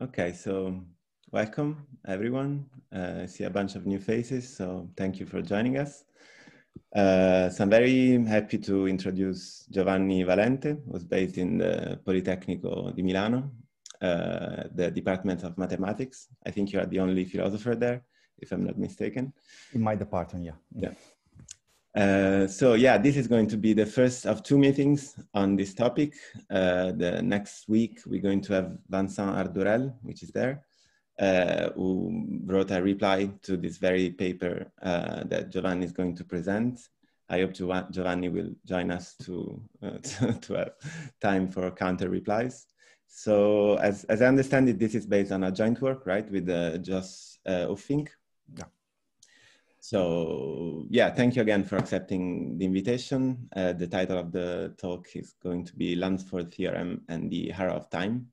Okay, so welcome everyone. Uh, I see a bunch of new faces, so thank you for joining us. Uh, so I'm very happy to introduce Giovanni Valente, who's based in the Politecnico di Milano, uh, the Department of Mathematics. I think you are the only philosopher there, if I'm not mistaken. In my department, yeah. Yeah. Uh, so yeah, this is going to be the first of two meetings on this topic. Uh, the next week, we're going to have Vincent Ardourel, which is there, uh, who wrote a reply to this very paper uh, that Giovanni is going to present. I hope Giovanni will join us to, uh, to, to, have time for counter replies. So as, as I understand it, this is based on a joint work, right, with uh, Jos uh, Uffink. Yeah. So yeah, thank you again for accepting the invitation. Uh, the title of the talk is going to be Lanford Theorem and the Arrow of Time.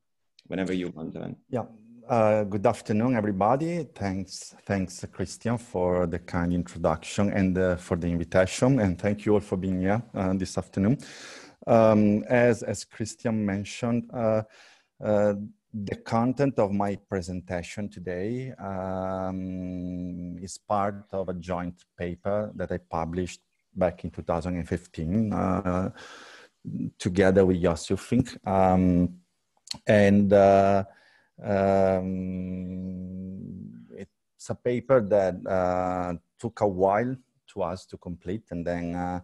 Whenever you want, John. Yeah. Uh, good afternoon, everybody. Thanks, thanks, Christian, for the kind introduction and uh, for the invitation, and thank you all for being here uh, this afternoon. Um, as as Christian mentioned, uh, uh, the content of my presentation today um, is part of a joint paper that I published back in 2015 uh, together with Jos Uffink. Um, and uh, um, it's a paper that uh, took a while to us to complete and then uh,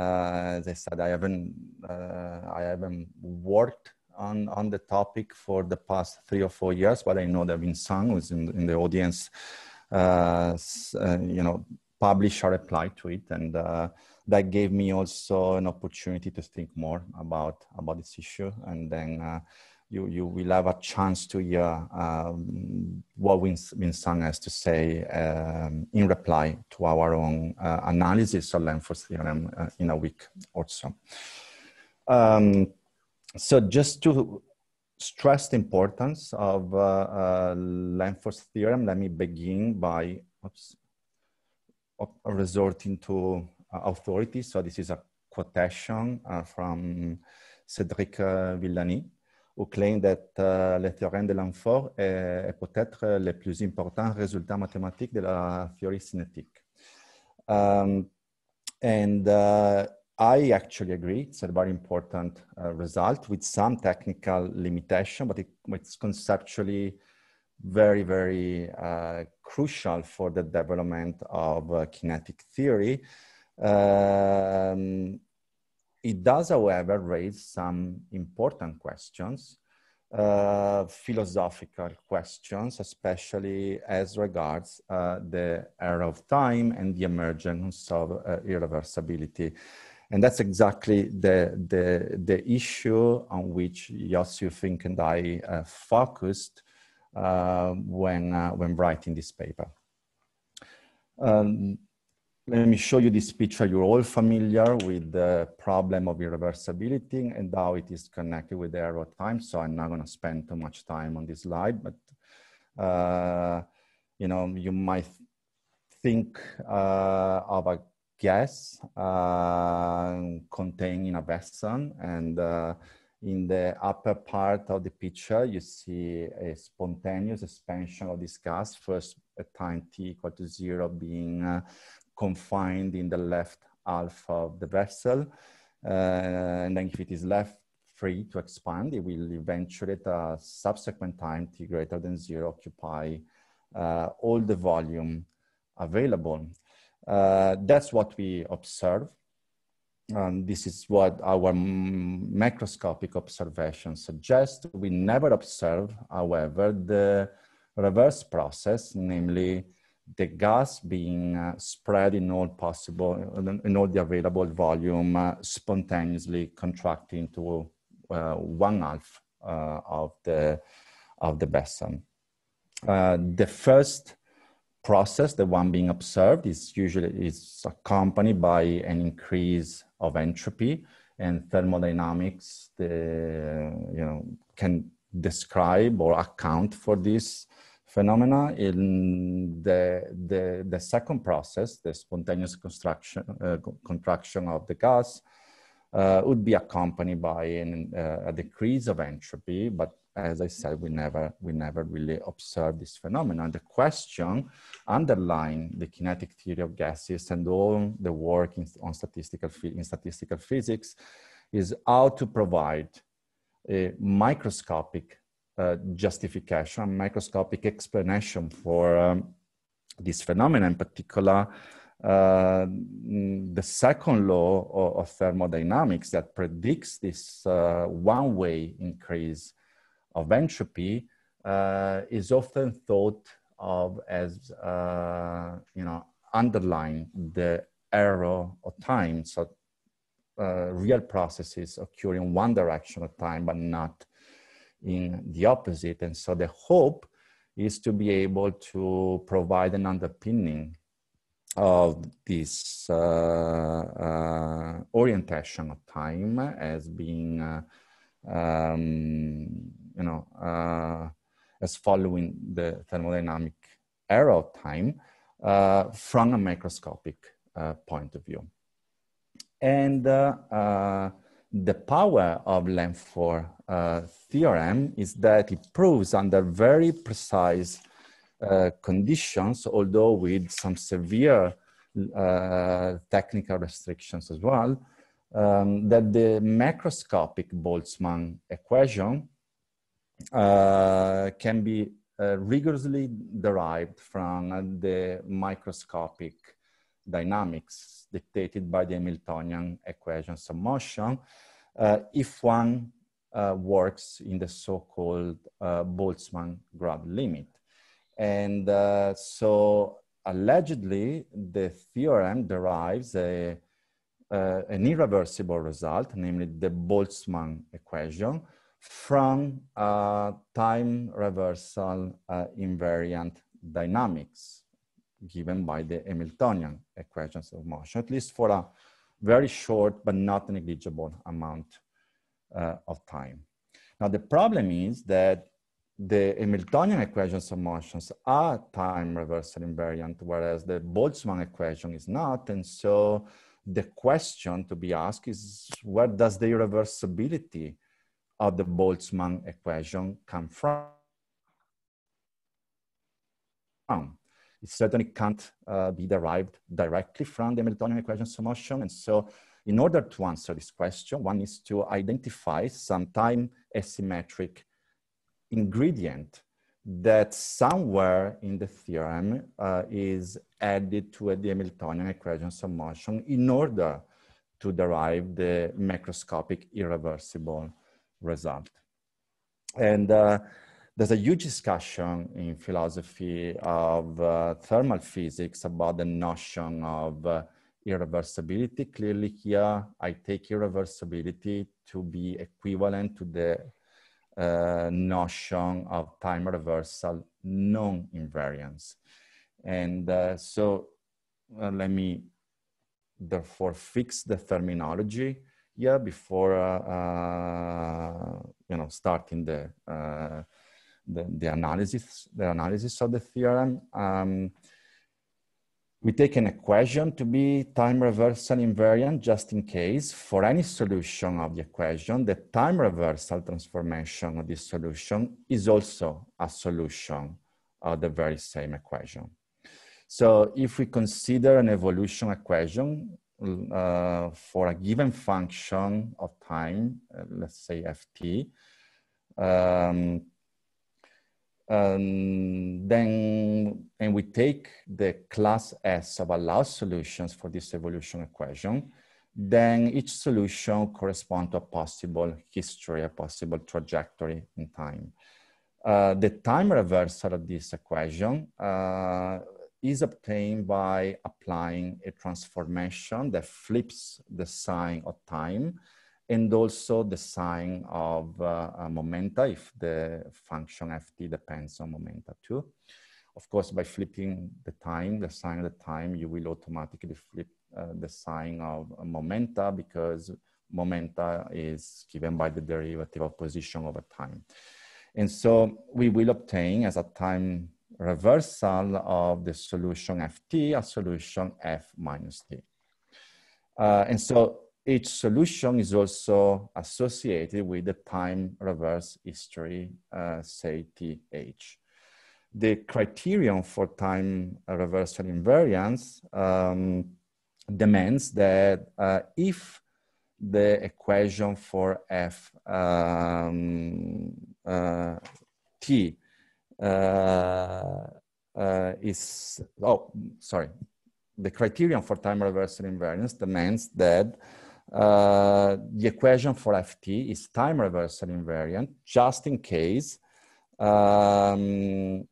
uh, as I said, I haven't, I haven't worked on, on the topic for the past three or four years, but I know there that Vincent, who's in, in the audience, uh, uh, you know, published a reply to it. And uh, that gave me also an opportunity to think more about, about this issue. And then uh, you, you will have a chance to hear um, what Vincent has to say um, in reply to our own uh, analysis of Lanford's theorem uh, in a week or so. Um, so just to stress the importance of uh, uh, Lanford's theorem, let me begin by oops, resorting to uh, authority. So this is a quotation uh, from Cédric uh, Villani, who claimed that uh, le théorème de Lanford est, est peut-être le plus important résultat mathématique de la théorie cinétique. Um, and I actually agree. It's a very important uh, result with some technical limitation, but it, it's conceptually very, very uh, crucial for the development of uh, kinetic theory. Um, it does, however, raise some important questions, uh, philosophical questions, especially as regards uh, the arrow of time and the emergence of uh, irreversibility. And that's exactly the, the, the issue on which Jos Uffink and I uh, focused uh, when, uh, when writing this paper. Um, let me show you this picture. You're all familiar with the problem of irreversibility and how it is connected with the arrow time. So I'm not going to spend too much time on this slide, but uh, you know, you might think uh, of a gas uh, contained in a vessel and uh, in the upper part of the picture, you see a spontaneous expansion of this gas, first at time t equal to zero being uh, confined in the left half of the vessel. Uh, and then if it is left free to expand, it will eventually at a subsequent time t greater than zero occupy uh, all the volume available. Uh, that's what we observe. And this is what our macroscopic observations suggest. We never observe, however, the reverse process, namely the gas being uh, spread in all possible, in all the available volume, uh, spontaneously contracting to uh, one half uh, of the of the vessel. Uh, the first process, the one being observed, is usually is accompanied by an increase of entropy, and thermodynamics the, you know, can describe or account for this phenomena. In the, the, the second process, the spontaneous construction, uh, contraction of the gas, uh, would be accompanied by an, uh, a decrease of entropy, but as I said, we never, we never really observed this phenomenon. The question underlying the kinetic theory of gases and all the work in, on statistical, in statistical physics is how to provide a microscopic uh, justification, microscopic explanation for um, this phenomenon, in particular, uh, the second law of, of, thermodynamics that predicts this uh, one-way increase of entropy uh, is often thought of as, uh, you know, underlying the arrow of time. So uh, real processes occur in one direction of time, but not in the opposite. And so the hope is to be able to provide an underpinning of this uh, uh, orientation of time as being, uh, um, you know, uh, as following the thermodynamic arrow of time uh, from a microscopic uh, point of view. And the power of Lanford theorem is that it proves under very precise uh, conditions, although with some severe uh, technical restrictions as well, um, that the macroscopic Boltzmann equation uh, can be uh, rigorously derived from the microscopic dynamics dictated by the Hamiltonian equations of motion uh, if one uh, works in the so-called Boltzmann grad limit. And uh, so allegedly, the theorem derives a, uh, an irreversible result, namely the Boltzmann equation, from uh, time reversal uh, invariant dynamics given by the Hamiltonian equations of motion, at least for a very short but not negligible amount uh, of time. Now, the problem is that the Hamiltonian equations of motions are time reversal invariant, whereas the Boltzmann equation is not. And so the question to be asked is where does the irreversibility of the Boltzmann equation come from? It certainly can't uh, be derived directly from the Hamiltonian equations of motion. And so in order to answer this question, one needs to identify some time asymmetric ingredient that somewhere in the theorem uh, is added to the Hamiltonian equations of motion in order to derive the macroscopic irreversible result. And uh, there's a huge discussion in philosophy of uh, thermal physics about the notion of uh, irreversibility. Clearly here, I take irreversibility to be equivalent to the uh, notion of time reversal non-invariance. And uh, so uh, let me therefore fix the terminology here before, uh, uh, you know, starting the, uh, the, the, analysis, the analysis of the theorem. Um, we take an equation to be time reversal invariant just in case for any solution of the equation, the time reversal transformation of this solution is also a solution of the very same equation. So if we consider an evolution equation uh, for a given function of time, uh, let's say ft, um, um, then, and we take the class S of allowed solutions for this evolution equation, then each solution corresponds to a possible history, a possible trajectory in time. Uh, the time reversal of this equation uh, is obtained by applying a transformation that flips the sign of time and also the sign of uh, momenta if the function ft depends on momenta too. Of course, by flipping the time, the sign of the time, you will automatically flip uh, the sign of momenta because momenta is given by the derivative of position over time. And so we will obtain as a time reversal of the solution ft, a solution f minus t. Uh, and so each solution is also associated with the time reverse history, uh, say TH. The criterion for time reversal invariance um, demands that uh, if the equation for f um, uh, t is, oh, sorry, the criterion for time reversal invariance demands that uh, the equation for ft is time reversal invariant just in case um,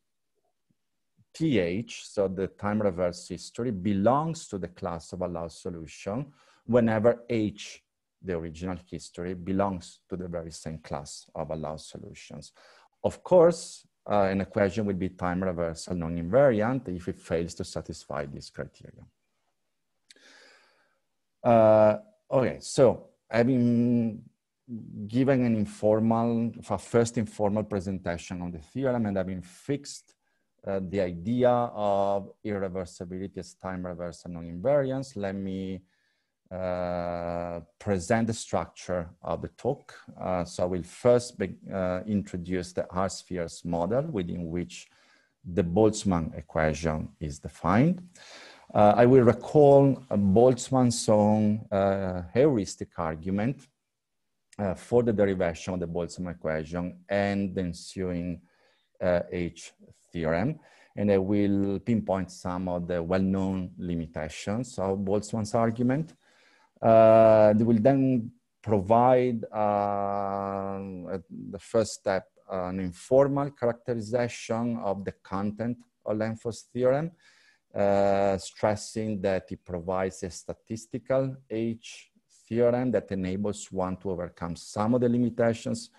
th, so the time reverse history, belongs to the class of allowed solution whenever h, the original history, belongs to the very same class of allowed solutions. Of course, uh, an equation will be time reversal non-invariant if it fails to satisfy this criteria. Uh, okay, so having given an informal, first informal presentation on the theorem and having fixed uh, the idea of irreversibility as time reversal non-invariance, let me uh, present the structure of the talk. Uh, so I will first be, uh, introduce the hard-spheres model within which the Boltzmann equation is defined. Uh, I will recall Boltzmann's own uh, heuristic argument for the derivation of the Boltzmann equation and the ensuing H theorem and I will pinpoint some of the well-known limitations of Boltzmann's argument. Uh, they will then provide uh, the first step, an informal characterization of the content of Lanford's theorem, uh, stressing that it provides a statistical H theorem that enables one to overcome some of the limitations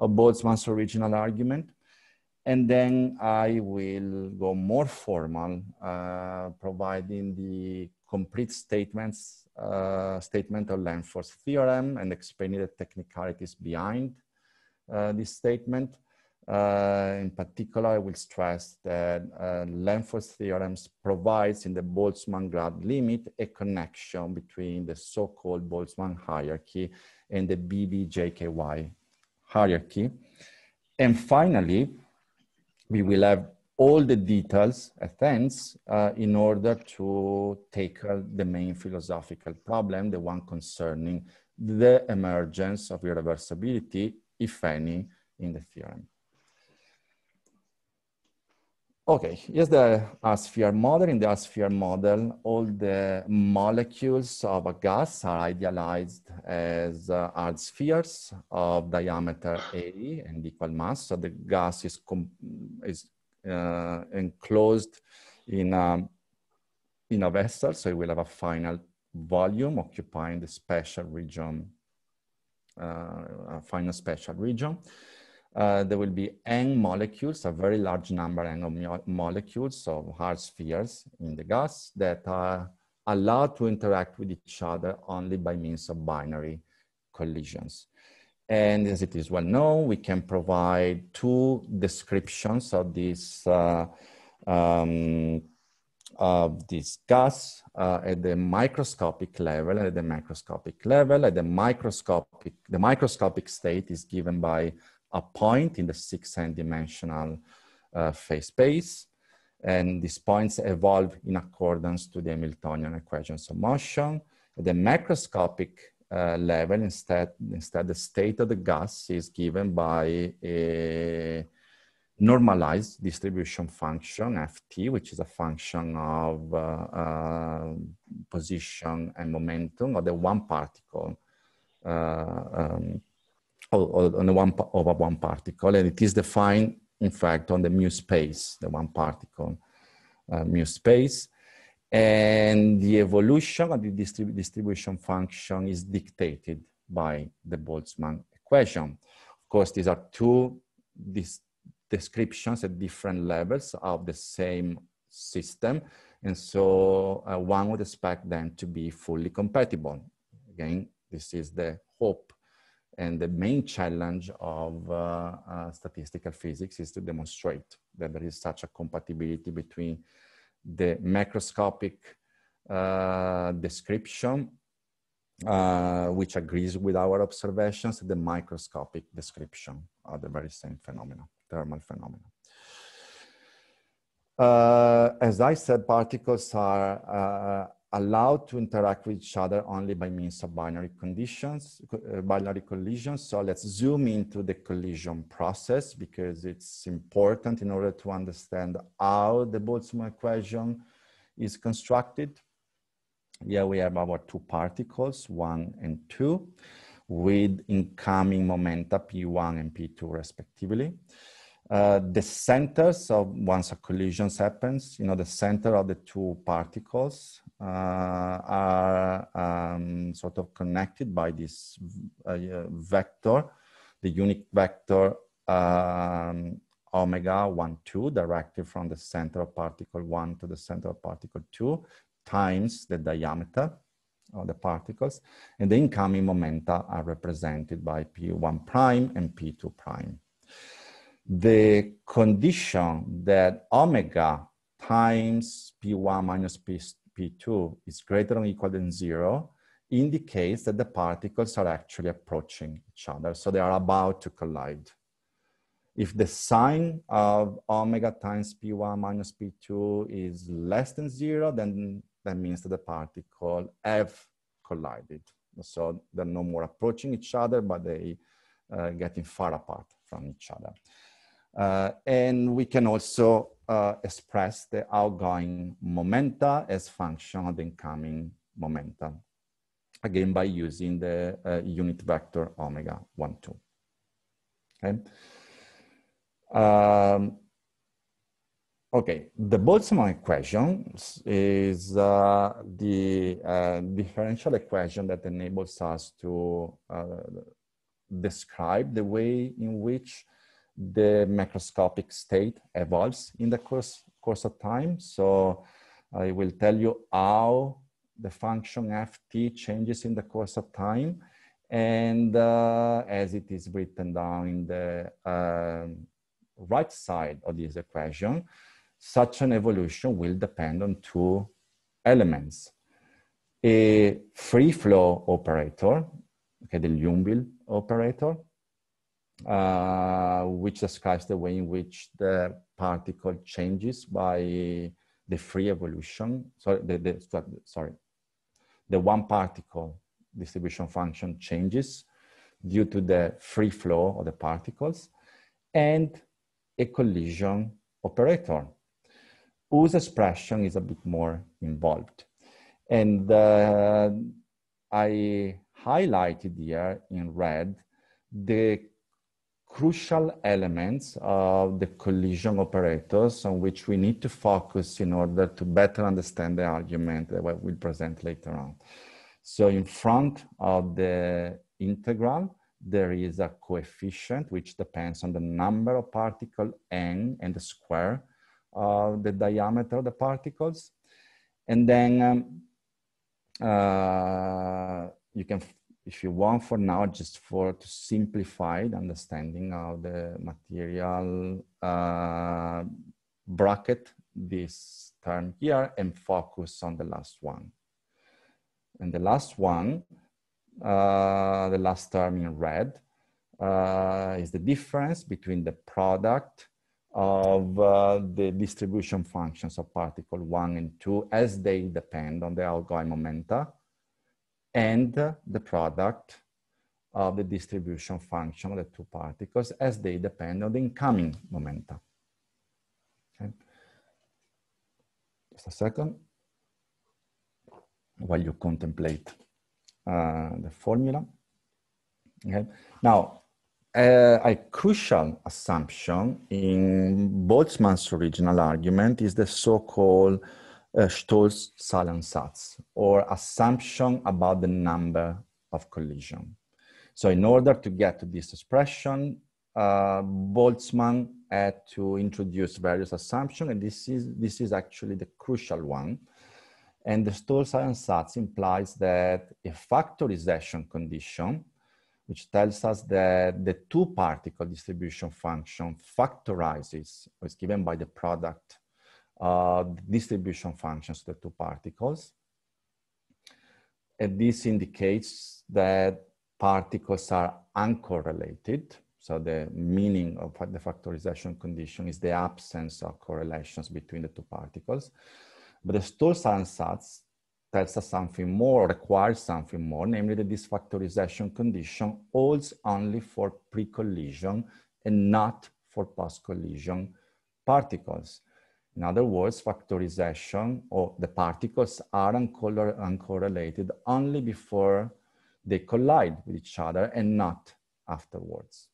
of Boltzmann's original argument. And then I will go more formal, uh, providing the complete statements uh, statement of Lanford's theorem and explaining the technicalities behind uh, this statement. Uh, in particular, I will stress that uh, Lanford's theorems provides in the Boltzmann-Grad limit a connection between the so-called Boltzmann hierarchy and the BBGKY hierarchy. And finally, we will have all the details at ends uh, in order to tackle the main philosophical problem, the one concerning the emergence of irreversibility, if any, in the theorem. Okay, here's the hard-sphere model. In the hard-sphere model, all the molecules of a gas are idealized as uh, hard-spheres of diameter A and equal mass. So the gas is, is uh, enclosed in a, in a vessel. So it will have a final volume occupying the special region, uh, a final special region. Uh, there will be n molecules, a very large number n molecules of hard spheres in the gas that are allowed to interact with each other only by means of binary collisions. And as it is well known, we can provide two descriptions of this, uh, um, of this gas uh, at the microscopic level, at the macroscopic level. At the microscopic, the microscopic state is given by a point in the six n dimensional uh, phase space. And these points evolve in accordance to the Hamiltonian equations of motion. At the macroscopic uh, level. Instead, instead, the state of the gas is given by a normalized distribution function, ft, which is a function of uh, uh, position and momentum of the one particle, uh, um, on the one over one particle, and it is defined, in fact, on the mu space, the one particle uh, mu space. And the evolution of the distrib distribution function is dictated by the Boltzmann equation. Of course, these are two descriptions at different levels of the same system. And so uh, one would expect them to be fully compatible. Again, this is the hope and the main challenge of uh, uh, statistical physics is to demonstrate that there is such a compatibility between the macroscopic uh, description uh, which agrees with our observations, the microscopic description of the very same phenomena, thermal phenomena. Uh, as I said, particles are uh, allowed to interact with each other only by means of binary conditions, uh, binary collisions. So let's zoom into the collision process because it's important in order to understand how the Boltzmann equation is constructed. Here we have our two particles, one and two, with incoming momenta P1 and P2 respectively. Uh, the centers of once a collision happens, you know, the center of the two particles uh, are um, sort of connected by this uh, vector, the unit vector um, omega 1, 2, directed from the center of particle 1 to the center of particle 2, times the diameter of the particles. And the incoming momenta are represented by P1 prime and P2 prime. The condition that omega times P1 minus P, P2 is greater than or equal than zero indicates that the particles are actually approaching each other. So they are about to collide. If the sign of omega times P1 minus P2 is less than zero, then that means that the particle have collided. So they're no more approaching each other, but they uh, getting far apart from each other. Uh, and we can also uh, express the outgoing momenta as function of the incoming momenta, again by using the uh, unit vector omega 1, 2. Okay. Um, okay, the Boltzmann equation is uh, the uh, differential equation that enables us to uh, describe the way in which the macroscopic state evolves in the course, course of time. So I will tell you how the function ft changes in the course of time. And uh, as it is written down in the uh, right side of this equation, such an evolution will depend on two elements. A free flow operator, okay, the Liouville operator, uh, which describes the way in which the particle changes by the free evolution. Sorry, the, the, sorry, the one particle distribution function changes due to the free flow of the particles and a collision operator whose expression is a bit more involved. And uh, I highlighted here in red the crucial elements of the collision operators on which we need to focus in order to better understand the argument that we'll present later on. So in front of the integral, there is a coefficient which depends on the number of particle n and the square of the diameter of the particles. And then um, uh, you can if you want for now, just for to simplify the understanding of the material uh, bracket this term here and focus on the last one. And the last one, uh, the last term in red, uh, is the difference between the product of uh, the distribution functions of particle one and two as they depend on the outgoing momenta and the product of the distribution function of the two particles as they depend on the incoming momenta. Okay. Just a second while you contemplate uh, the formula. Okay. Now, uh, a crucial assumption in Boltzmann's original argument is the so-called uh, Stosszahlansatz or assumption about the number of collision. So in order to get to this expression, uh, Boltzmann had to introduce various assumptions, and this is, this is actually the crucial one. And the Stosszahlansatz implies that a factorization condition, which tells us that the two particle distribution function factorizes, or is given by the product uh, distribution functions, of the two particles, And this indicates that particles are uncorrelated. So the meaning of the factorization condition is the absence of correlations between the two particles. But the Stosszahlansatz tells us something more, requires something more, namely that this factorization condition holds only for pre-collision and not for post-collision particles. In other words, factorization or the particles are uncorrelated only before they collide with each other and not afterwards.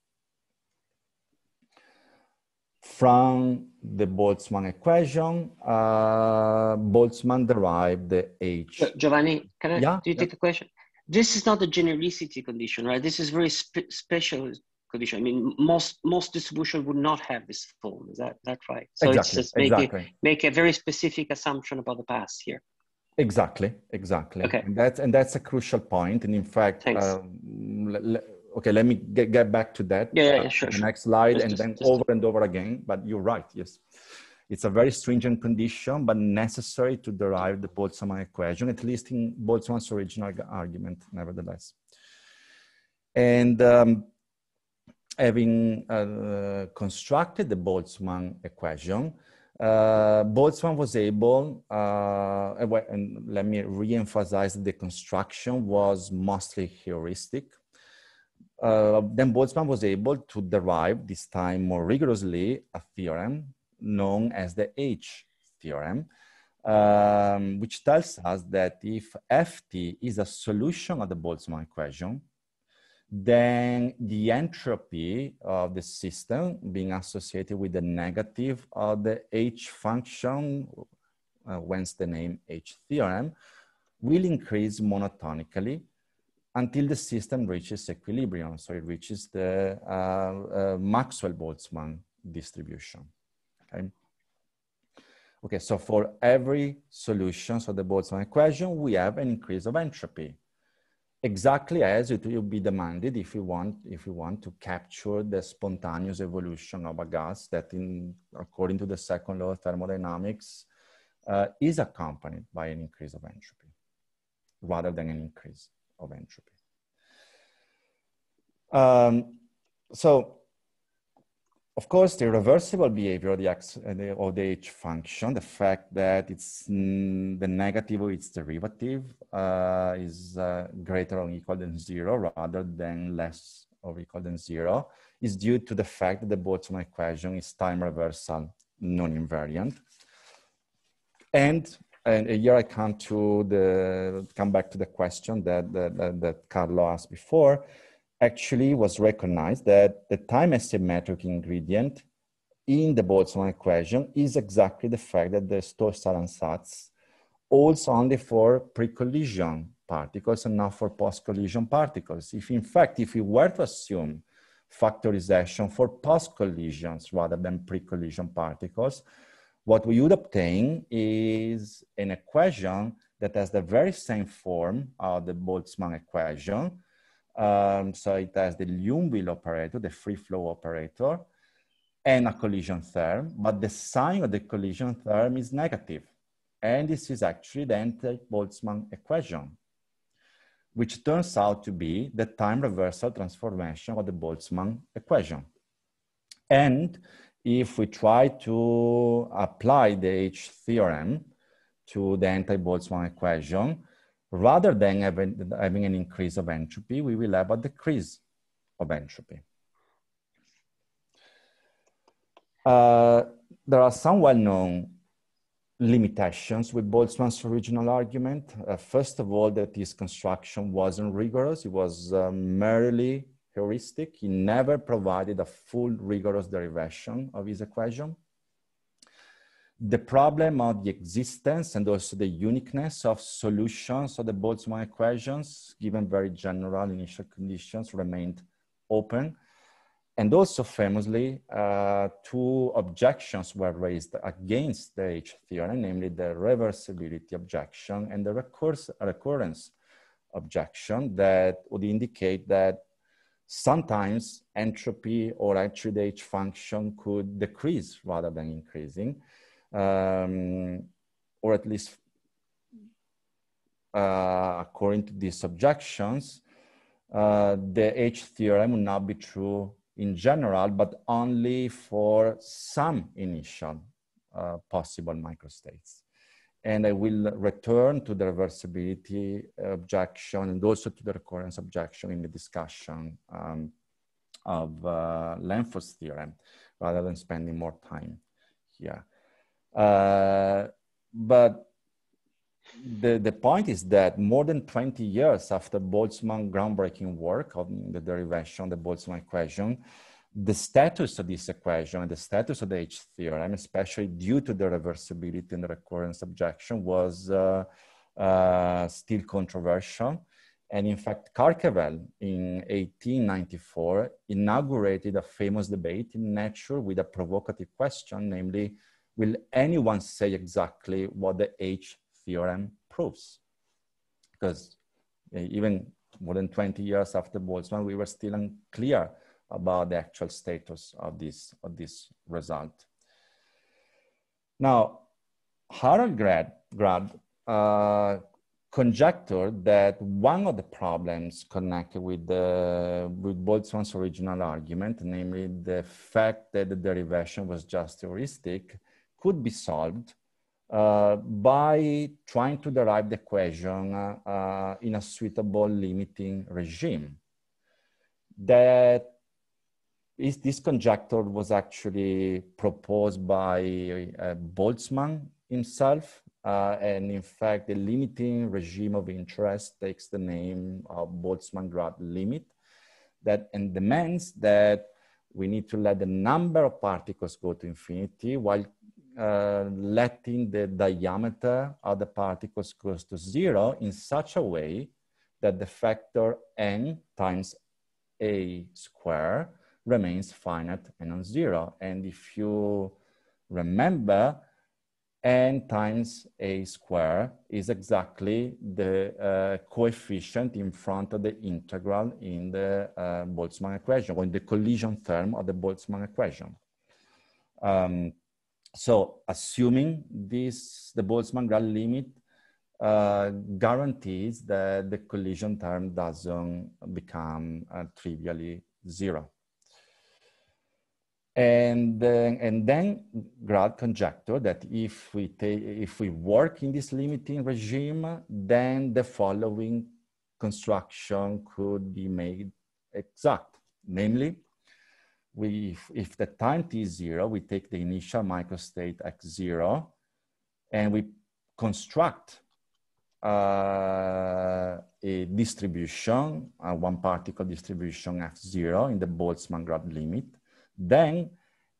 From the Boltzmann equation, uh, Boltzmann derived the H. Giovanni, can I, yeah, do you yeah. take a question? This is not a genericity condition, right? This is very spe special condition. I mean, most most distribution would not have this form. Is that that right? So exactly, it's just make, exactly. a, make a very specific assumption about the past here. Exactly, exactly. Okay. And that's and that's a crucial point. And in fact, um, okay, let me get, get back to that. Yeah, yeah, sure. The sure. next slide, just, and then just, over and over again. But you're right. Yes, it's a very stringent condition, but necessary to derive the Boltzmann equation, at least in Boltzmann's original argument, nevertheless. And um, having uh, constructed the Boltzmann equation, uh, Boltzmann was able, uh, and let me re-emphasize the construction was mostly heuristic. Uh, then Boltzmann was able to derive, this time more rigorously, a theorem known as the H theorem, um, which tells us that if Ft is a solution of the Boltzmann equation, then the entropy of the system being associated with the negative of the H function, uh, whence the name H theorem, will increase monotonically until the system reaches equilibrium. So it reaches the uh, uh, Maxwell-Boltzmann distribution, okay? Okay, so for every solution of the Boltzmann equation, we have an increase of entropy exactly as it will be demanded if you want if you want to capture the spontaneous evolution of a gas that in according to the second law of thermodynamics uh, is accompanied by an increase of entropy rather than an increase of entropy. Um, so of course, the reversible behavior of the, x, uh, of the h function, the fact that it's mm, the negative of its derivative uh, is uh, greater or equal than zero rather than less or equal than zero, is due to the fact that the Boltzmann equation is time reversal non-invariant. And, and here I come to the, come back to the question that, that, that Carlo asked before actually was recognized that the time asymmetric ingredient in the Boltzmann equation is exactly the fact that the Stosszahlansatz holds only for pre-collision particles and not for post-collision particles. If in fact, if we were to assume factorization for post-collisions rather than pre-collision particles, what we would obtain is an equation that has the very same form of the Boltzmann equation, um, so it has the Liouville operator, the free flow operator, and a collision term, but the sign of the collision term is negative. And this is actually the anti-Boltzmann equation, which turns out to be the time reversal transformation of the Boltzmann equation. And if we try to apply the H theorem to the anti-Boltzmann equation, rather than having, an increase of entropy, we will have a decrease of entropy. Uh, there are some well-known limitations with Boltzmann's original argument. Uh, first of all, that his construction wasn't rigorous. It was uh, merely heuristic. He never provided a full rigorous derivation of his equation the problem of the existence and also the uniqueness of solutions of the Boltzmann equations, given very general initial conditions, remained open. And also famously, uh, two objections were raised against the H theorem, namely the reversibility objection and the recurrence objection that would indicate that sometimes entropy or actually the H function could decrease rather than increasing um, or at least uh, according to these objections, uh, the H theorem would not be true in general, but only for some initial uh, possible microstates. And I will return to the reversibility objection and also to the recurrence objection in the discussion um, of uh, theorem rather than spending more time here. Uh, but the, the point is that more than 20 years after Boltzmann groundbreaking work on the derivation of the Boltzmann equation, the status of this equation and the status of the H theorem, especially due to the reversibility and the recurrence objection, was uh, uh, still controversial. And in fact, Culverwell in 1894 inaugurated a famous debate in Nature with a provocative question, namely, will anyone say exactly what the H theorem proves? Because eh, even more than 20 years after Boltzmann, we were still unclear about the actual status of this, of this result. Now, Harold Grad, Grad uh, conjectured that one of the problems connected with, the, with Boltzmann's original argument, namely the fact that the derivation was just heuristic, could be solved uh, by trying to derive the equation uh, in a suitable limiting regime. That is, this conjecture was actually proposed by uh, Boltzmann himself. Uh, and in fact, the limiting regime of interest takes the name of Boltzmann-Grad limit that and demands that we need to let the number of particles go to infinity while uh, letting the diameter of the particles goes to zero in such a way that the factor n times a square remains finite and non-zero. And if you remember, n times a square is exactly the uh, coefficient in front of the integral in the uh, Boltzmann equation, or in the collision term of the Boltzmann equation. Um, so assuming this, the Boltzmann-Grad limit uh, guarantees that the collision term doesn't become uh, trivially zero. And then, and then Grad conjecture that if we, take, if we work in this limiting regime, then the following construction could be made exact. Namely, we, if, if the time t is zero, we take the initial microstate x zero and we construct uh, a distribution, a one particle distribution f zero in the Boltzmann-Grad limit. Then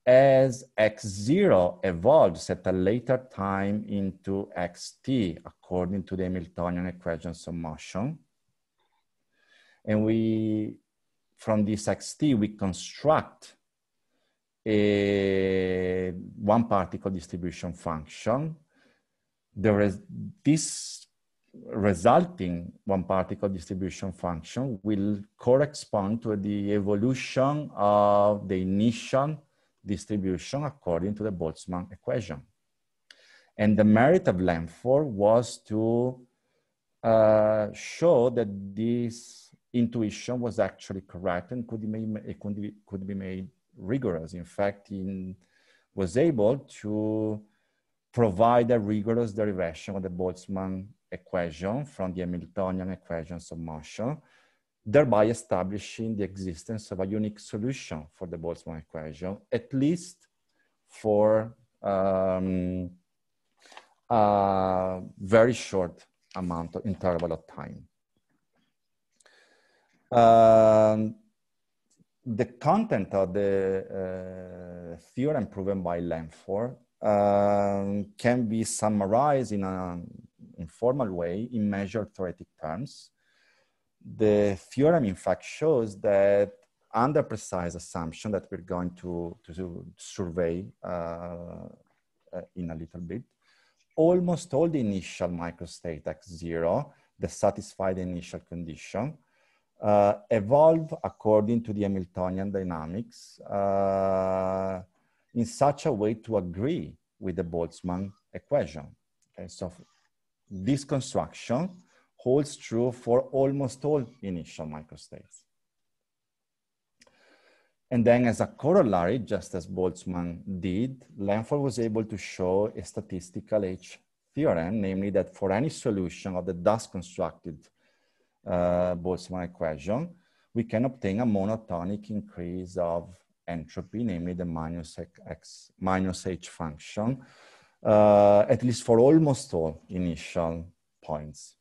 as x0 evolves at a later time into xt according to the Hamiltonian equations of motion. And we from this xt, we construct a one particle distribution function. There is this resulting one particle distribution function will correspond to the evolution of the initial distribution according to the Boltzmann equation. And the merit of Lanford was to uh, show that this intuition was actually correct and could be made, could be, could be made rigorous. In fact, he was able to provide a rigorous derivation of the Boltzmann equation from the Hamiltonian equations of motion, thereby establishing the existence of a unique solution for the Boltzmann equation, at least for um, a very short amount of interval of time. Um, the content of the uh, theorem proven by Lanford um, can be summarized in an informal way in measured theoretic terms. The theorem, in fact, shows that under precise assumption that we're going to, to survey uh, uh, in a little bit, almost all the initial microstate x0 that satisfy the initial condition uh, evolve according to the Hamiltonian dynamics uh, in such a way to agree with the Boltzmann equation. Okay, so this construction holds true for almost all initial microstates. And then as a corollary, just as Boltzmann did, Lanford was able to show a statistical H theorem, namely that for any solution of the thus constructed uh, Boltzmann equation, we can obtain a monotonic increase of entropy, namely the minus x minus h function, uh, at least for almost all initial points.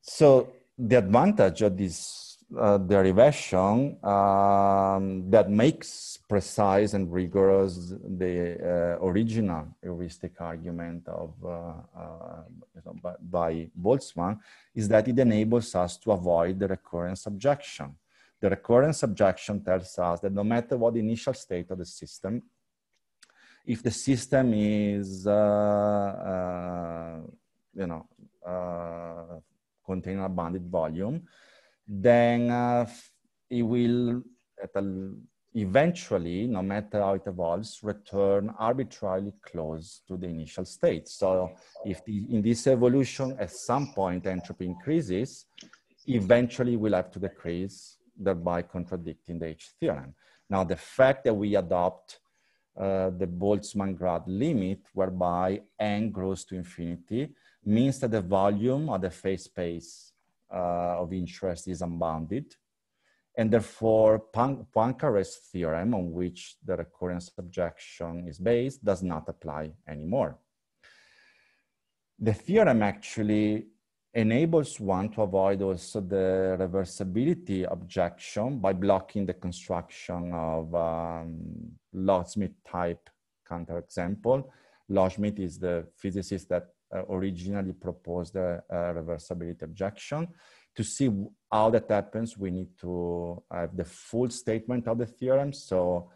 So the advantage of this derivation um, that makes precise and rigorous the uh, original heuristic argument of uh, uh by, by Boltzmann is that it enables us to avoid the recurrence objection. The recurrence objection tells us that no matter what the initial state of the system, if the system is, uh, uh, you know, containing a bounded volume, then uh, it will eventually, no matter how it evolves, return arbitrarily close to the initial state. So if the, in this evolution, at some point entropy increases, eventually we'll have to decrease, thereby contradicting the H theorem. Now, the fact that we adopt uh, the Boltzmann-Grad limit, whereby n grows to infinity, means that the volume of the phase space of interest is unbounded. And therefore, Poincaré's theorem, on which the recurrence objection is based, does not apply anymore. The theorem actually enables one to avoid also the reversibility objection by blocking the construction of um, Loschmidt type counterexample. Loschmidt is the physicist that uh, originally proposed a, a, reversibility objection. To see how that happens, we need to have the full statement of the theorem. So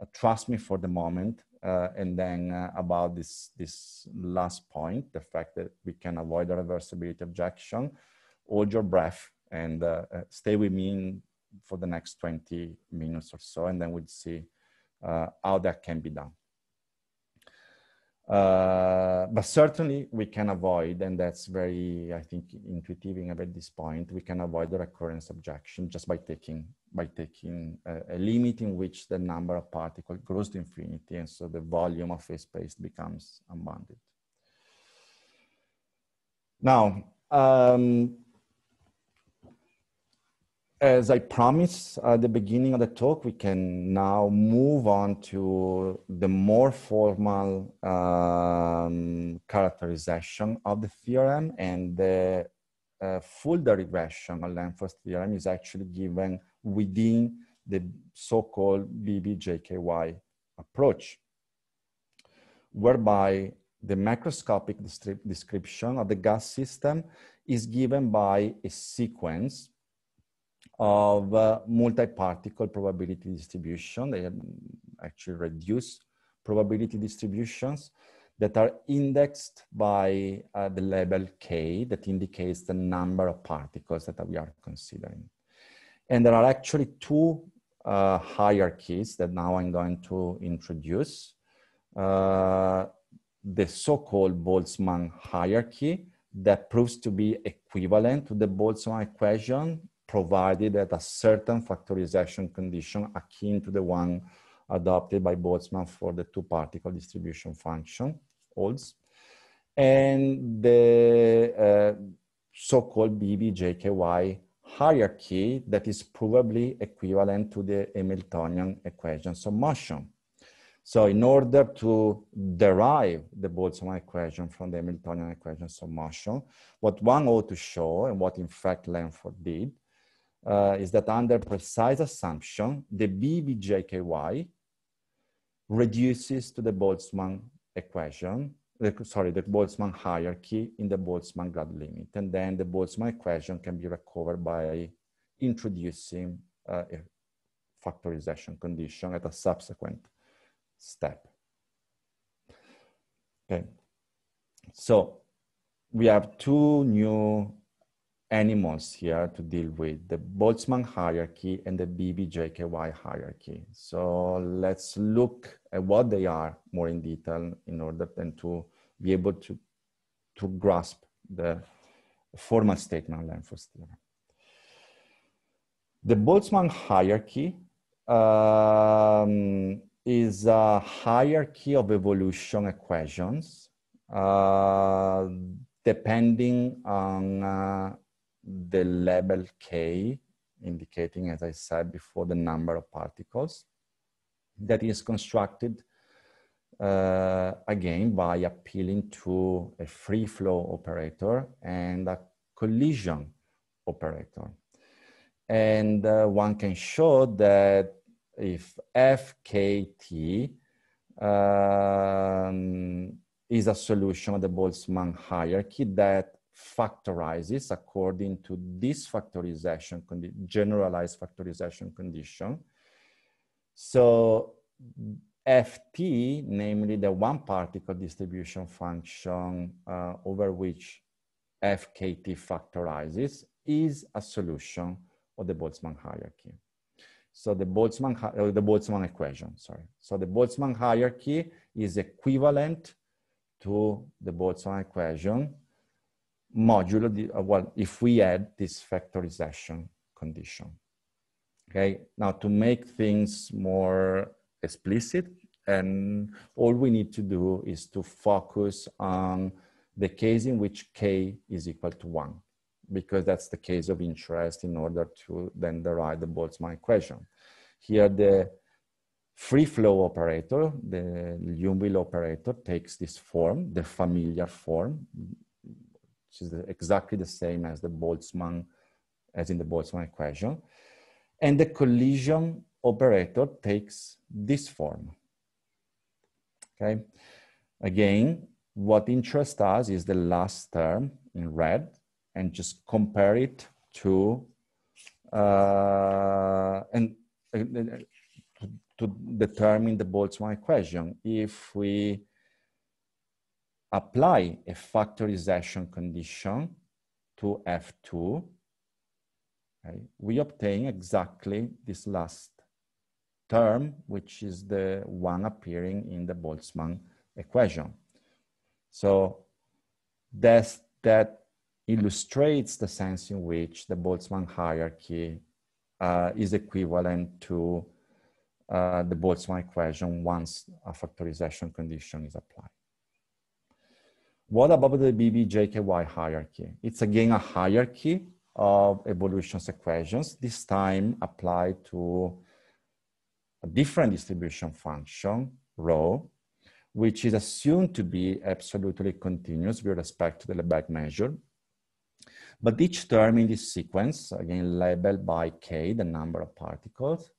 uh, trust me for the moment. Uh, and then uh, about this, this last point, the fact that we can avoid the reversibility objection, hold your breath and uh, uh, stay with me for the next 20 minutes or so, and then we'll see how that can be done. Uh, but certainly we can avoid, and that's very, I think, intuitive at this point, we can avoid the recurrence objection just by taking, by taking a, a, limit in which the number of particles grows to infinity, and so the volume of space becomes unbounded. Now, um, as I promised at the beginning of the talk, we can now move on to the more formal um, characterization of the theorem and the uh, full derivation of Lanford's theorem is actually given within the so-called BBGKY approach, whereby the macroscopic description of the gas system is given by a sequence of uh, multi-particle probability distribution. They actually reduce probability distributions that are indexed by uh, the label K that indicates the number of particles that we are considering. And there are actually two uh, hierarchies that now I'm going to introduce. Uh, the so-called Boltzmann hierarchy that proves to be equivalent to the Boltzmann equation provided at a certain factorization condition akin to the one adopted by Boltzmann for the two particle distribution function, holds. And the uh, so-called BBGKY hierarchy that is probably equivalent to the Hamiltonian equations of motion. So in order to derive the Boltzmann equation from the Hamiltonian equations of motion, what one ought to show, and what in fact Lanford did, uh, is that under precise assumption, the BBGKY reduces to the Boltzmann equation, sorry, the Boltzmann hierarchy in the Boltzmann-Grad limit. And then the Boltzmann equation can be recovered by introducing uh, a factorization condition at a subsequent step. Okay, so we have two new animals here to deal with, the Boltzmann hierarchy and the BBGKY hierarchy. So let's look at what they are more in detail in order then to be able to, to grasp the formal statement of Lanford theorem. The Boltzmann hierarchy um, is a hierarchy of evolution equations uh, depending on uh, the level k, indicating, as I said before, the number of particles that is constructed uh, again by appealing to a free flow operator and a collision operator. And uh, one can show that if fkt um, is a solution of the Boltzmann hierarchy that factorizes according to this factorization, generalized factorization condition. So ft, namely the one particle distribution function uh, over which fkt factorizes, is a solution of the Boltzmann hierarchy. So the Boltzmann, uh, the Boltzmann equation, sorry. So the Boltzmann hierarchy is equivalent to the Boltzmann equation modulo, the, uh, well, if we add this factorization condition. Okay, now to make things more explicit, and all we need to do is to focus on the case in which k is equal to one because that's the case of interest in order to then derive the Boltzmann equation. Here the free flow operator, the Liouville operator takes this form, the familiar form, which is exactly the same as the Boltzmann, as in the Boltzmann equation. And the collision operator takes this form. Okay. Again, what interests us is the last term in red, and just compare it to uh, and uh, to determine the Boltzmann equation. If we apply a factorization condition to F2, okay, we obtain exactly this last term, which is the one appearing in the Boltzmann equation. So that's, that illustrates the sense in which the Boltzmann hierarchy uh, is equivalent to uh, the Boltzmann equation once a factorization condition is applied. What about the BBGKY hierarchy? It's again a hierarchy of evolution equations, this time applied to a different distribution function, rho, which is assumed to be absolutely continuous with respect to the Lebesgue measure but each term in this sequence, again labeled by k, the number of particles,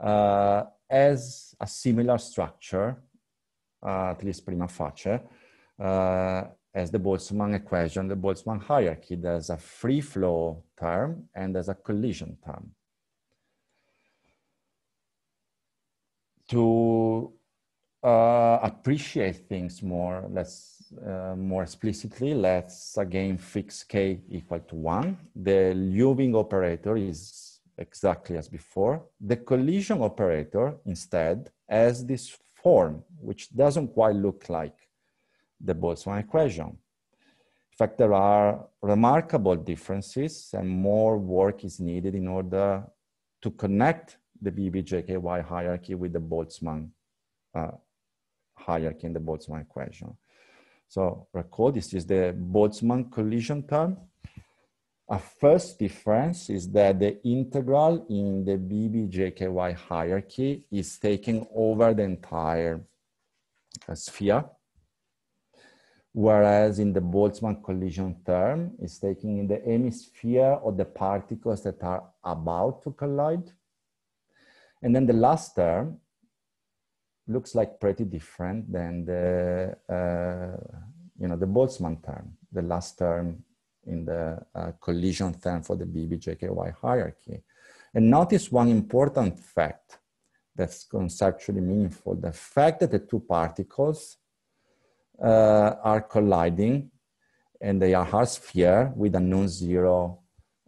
uh, has a similar structure, uh, at least prima facie, as the Boltzmann equation, the Boltzmann hierarchy. There's a free flow term and there's a collision term. To uh, appreciate things more, let's uh, more explicitly, let's again fix k equal to one. The Liouville operator is exactly as before. The collision operator instead has this form, which doesn't quite look like the Boltzmann equation. In fact, there are remarkable differences and more work is needed in order to connect the BBGKY hierarchy with the Boltzmann uh, hierarchy in the Boltzmann equation. So recall this is the Boltzmann collision term. A first difference is that the integral in the BBGKY hierarchy is taking over the entire uh, sphere, whereas in the Boltzmann collision term is taking in the hemisphere of the particles that are about to collide. And then the last term looks like pretty different than the, uh, you know, the Boltzmann term, the last term in the uh, collision term for the BBGKY hierarchy. And notice one important fact that's conceptually meaningful, the fact that the two particles uh, are colliding and they are hard sphere with a non-zero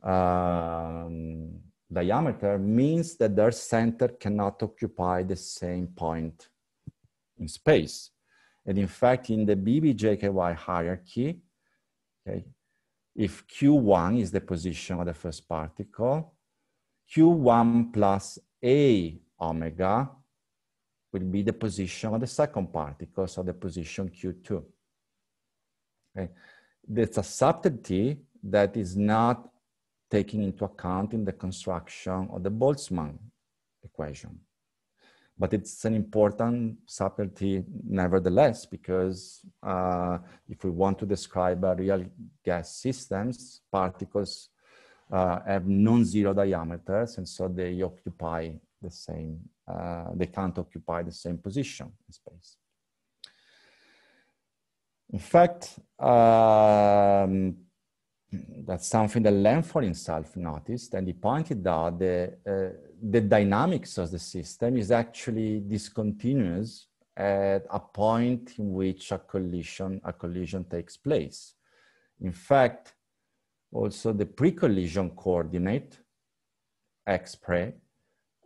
um, diameter means that their center cannot occupy the same point in space. And in fact, in the BBGKY hierarchy, Okay, if Q1 is the position of the first particle, Q1 plus A omega will be the position of the second particle, so the position Q2. Okay. There's a subtlety that is not taken into account in the construction of the Boltzmann equation. But it's an important subtlety nevertheless, because uh, if we want to describe a real gas systems, particles uh, have non-zero diameters, and so they occupy the same, uh, they can't occupy the same position in space. In fact, um, that's something that Lanford himself noticed, and he pointed out the, uh, the dynamics of the system is actually discontinuous at a point in which a collision, a collision takes place. In fact, also the pre-collision coordinate, x pre,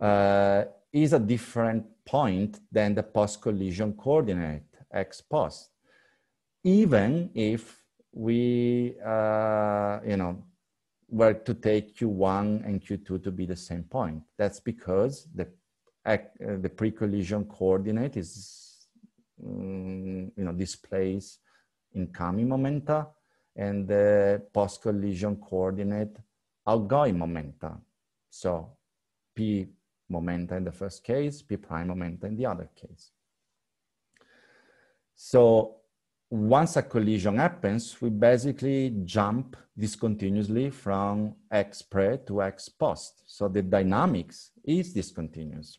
uh, is a different point than the post-collision coordinate, x post. Even if we, uh, you know, were to take Q1 and Q2 to be the same point. That's because the, uh, the pre-collision coordinate is, um, you know, displays incoming momenta and the post-collision coordinate outgoing momenta. So P momenta in the first case, P prime momenta in the other case. So once a collision happens, we basically jump discontinuously from X pre to X post. So the dynamics is discontinuous.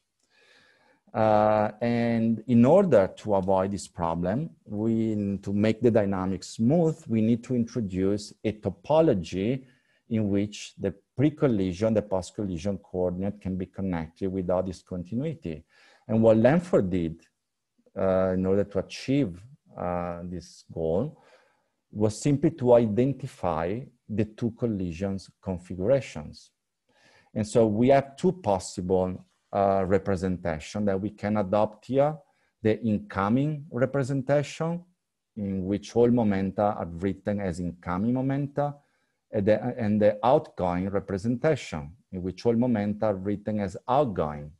Uh, and in order to avoid this problem, we to make the dynamics smooth, we need to introduce a topology in which the pre-collision, the post-collision coordinate can be connected without discontinuity. And what Lanford did uh, in order to achieve uh, this goal was simply to identify the two collisions configurations. And so we have two possible uh, representation that we can adopt here. The incoming representation in which all momenta are written as incoming momenta and the, and the outgoing representation in which all momenta are written as outgoing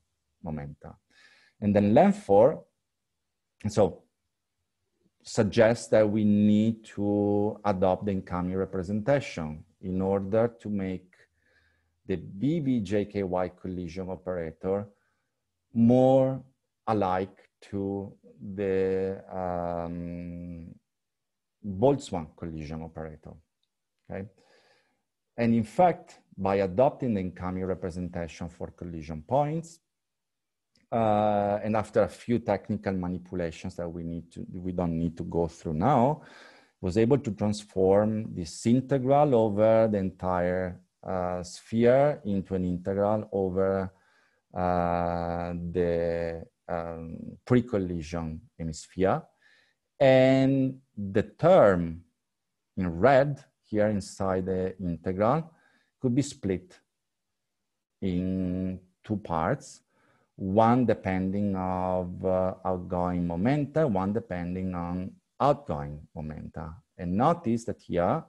momenta. And then Lanford, so suggests that we need to adopt the incoming representation in order to make the BBGKY collision operator more alike to the um, Boltzmann collision operator, okay? And in fact, by adopting the incoming representation for collision points, uh, and after a few technical manipulations that we need to, we don't need to go through now, was able to transform this integral over the entire uh, sphere into an integral over uh, the um, pre-collision hemisphere. And the term in red here inside the integral could be split in two parts one depending of uh, outgoing momenta, one depending on outgoing momenta. And notice that here,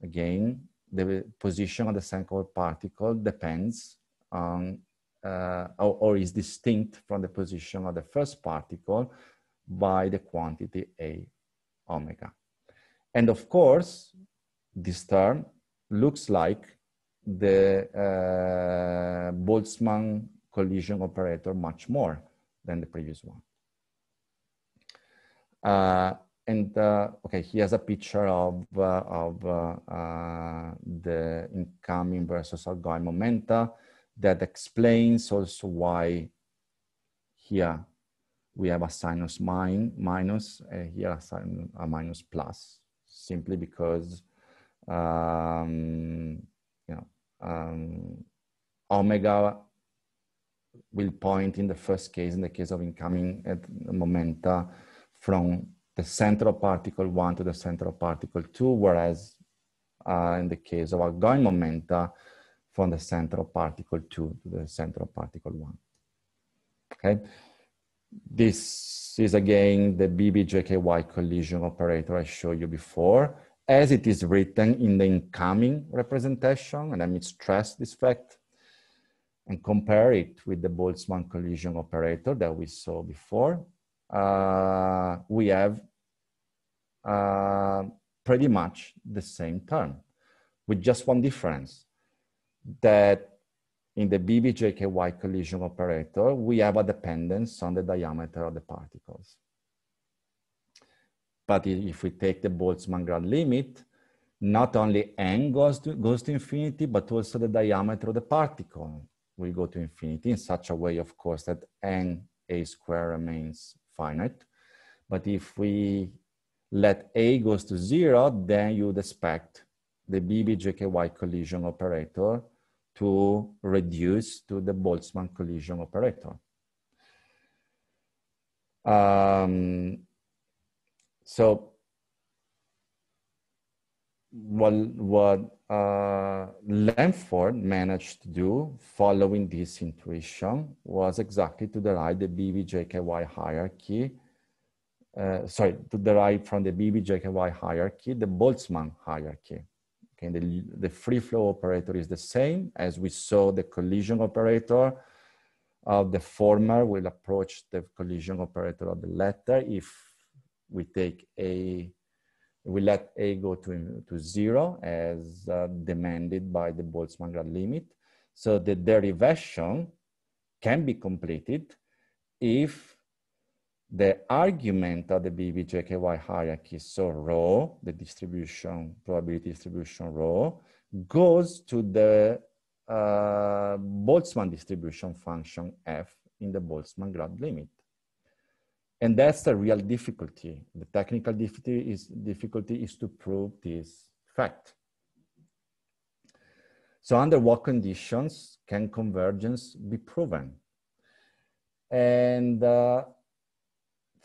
again, the position of the second particle depends on uh, or, or, is distinct from the position of the first particle by the quantity A omega. And of course, this term looks like the uh, Boltzmann collision operator much more than the previous one. Uh, and uh, okay, here's a picture of, uh, of uh, uh, the incoming versus outgoing momenta that explains also why here we have a sinus min minus, here a, sin, a minus plus, simply because um, you know, um, omega will point in the first case, in the case of incoming momenta, from the central particle one to the central particle two, whereas uh, in the case of outgoing momenta, from the central particle two to the central particle one. Okay. This is again the BBGKY collision operator I showed you before. As it is written in the incoming representation, and let me stress this fact, and compare it with the Boltzmann collision operator that we saw before, uh, we have uh, pretty much the same term with just one difference that in the BBGKY collision operator, we have a dependence on the diameter of the particles. But if we take the Boltzmann-Grad limit, not only n goes to, goes to infinity, but also the diameter of the particle will go to infinity in such a way, of course, that n a square remains finite. But if we let a goes to zero, then you'd expect the BBGKY collision operator to reduce to the Boltzmann collision operator. Um, so what, what uh, Lanford managed to do following this intuition was exactly to derive the BBGKY hierarchy, uh, sorry, to derive from the BBGKY hierarchy, the Boltzmann hierarchy. Okay, the, the free flow operator is the same as we saw the collision operator of the former will approach the collision operator of the latter if we take a we let a go to, to zero as uh, demanded by the Boltzmann-Grad limit. So the derivation can be completed if the argument of the BBGKY hierarchy, so rho, the distribution, probability distribution rho, goes to the uh, Boltzmann distribution function f in the Boltzmann grad limit. And that's the real difficulty. The technical difficulty is, difficulty is to prove this fact. So under what conditions can convergence be proven? And uh,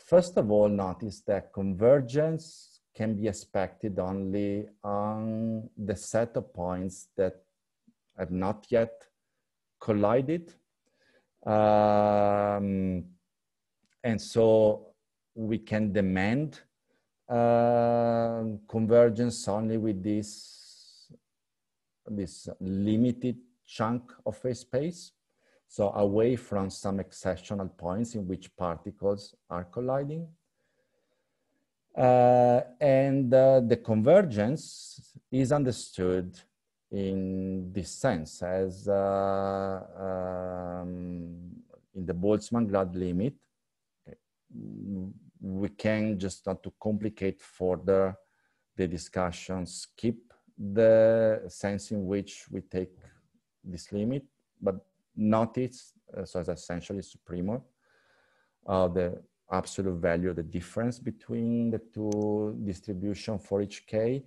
First of all, notice that convergence can be expected only on the set of points that have not yet collided. Um, and so we can demand uh, convergence only with this, this limited chunk of phase space. So away from some exceptional points in which particles are colliding. Uh, and uh, the convergence is understood in this sense as uh, um, in the Boltzmann-Grad limit, we can just not to complicate further the discussion, skip the sense in which we take this limit, but notice, uh, so as essentially supremor, uh, the absolute value the difference between the two distribution for each k.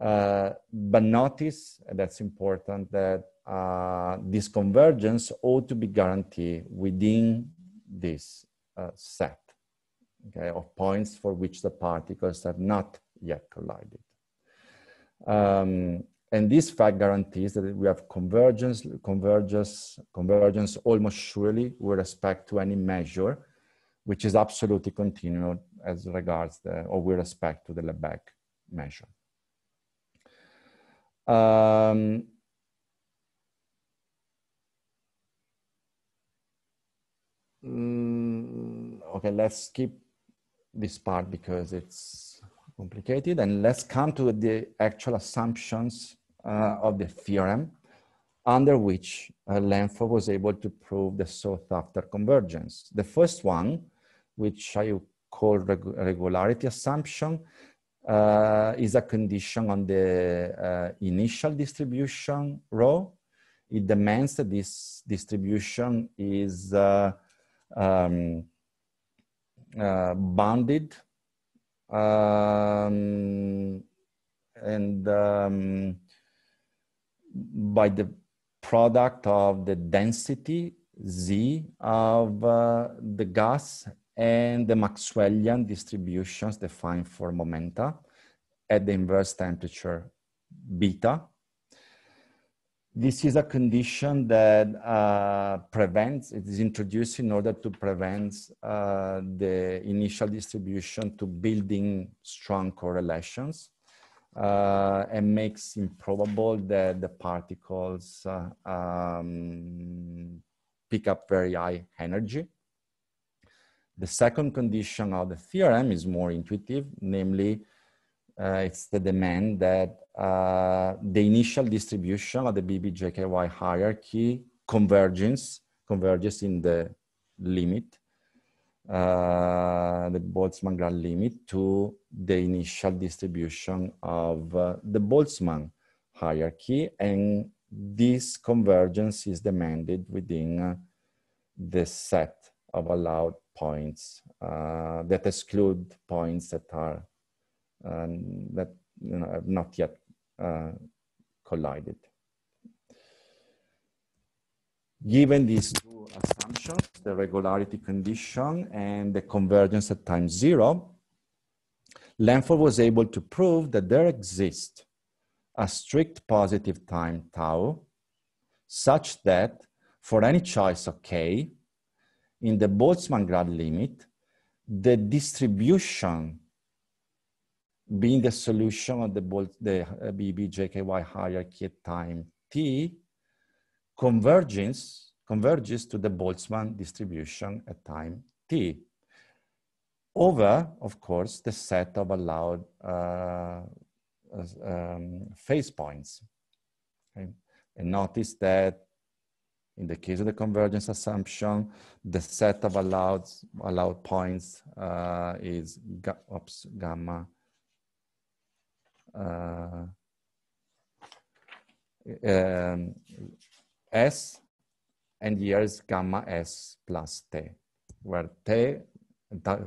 Uh, but notice, that's important, that uh, this convergence ought to be guaranteed within this uh, set okay, of points for which the particles have not yet collided. Um, and this fact guarantees that we have convergence, convergence, convergence almost surely with respect to any measure, which is absolutely continuous as regards the, or with respect to the Lebesgue measure. Um, mm, okay, let's skip this part because it's complicated and let's come to the actual assumptions uh, of the theorem under which uh, Lanford was able to prove the sought-after convergence. The first one, which I call reg regularity assumption, uh, is a condition on the uh, initial distribution rho. It demands that this distribution is uh, um, uh, bounded um, and um, by the product of the density Z of uh, the gas and the Maxwellian distributions defined for momenta at the inverse temperature beta. This is a condition that uh, prevents, it is introduced in order to prevent uh, the initial distribution to building strong correlations uh, and makes improbable that the particles uh, um, pick up very high energy. The second condition of the theorem is more intuitive, namely, uh, it's the demand that uh, the initial distribution of the BBGKY hierarchy converges, converges in the limit uh, the Boltzmann-Grad limit to the initial distribution of uh, the Boltzmann hierarchy. And this convergence is demanded within uh, the set of allowed points uh, that exclude points that are um, that you know, have not yet uh, collided. Given these two assumptions, the regularity condition and the convergence at time zero, Lanford was able to prove that there exists a strict positive time tau such that for any choice of k, in the Boltzmann-Grad limit, the distribution being the solution of the, the uh, BBGKY hierarchy at time t convergence converges to the Boltzmann distribution at time t over, of course, the set of allowed uh, um, phase points. Okay? And notice that in the case of the convergence assumption, the set of allowed, allowed points uh, is oops, gamma uh, um, S, and here is gamma S plus T, where T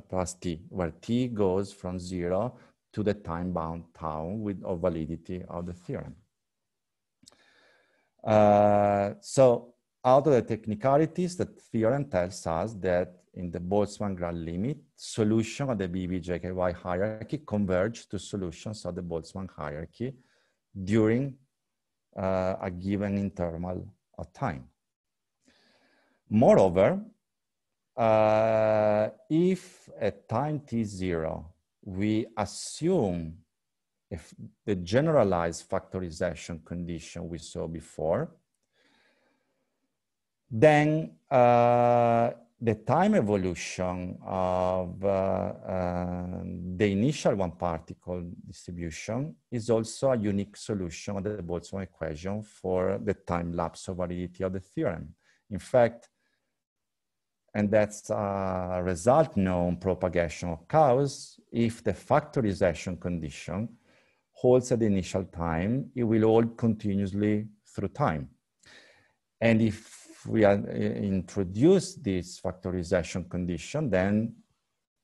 plus T, where T goes from zero to the time-bound tau with of validity of the theorem. Uh, so out of the technicalities, the theorem tells us that in the Boltzmann-Grad limit, solution of the BBGKY hierarchy converge to solutions of the Boltzmann hierarchy during uh, a given interval of time. Moreover, uh, if at time t0 we assume if the generalized factorization condition we saw before, then uh, the time evolution of uh, uh, the initial one particle distribution is also a unique solution of the Boltzmann equation for the time lapse of validity of the theorem. In fact, and that's a result known propagation of chaos. If the factorization condition holds at the initial time, it will hold continuously through time. And if we uh, introduce this factorization condition, then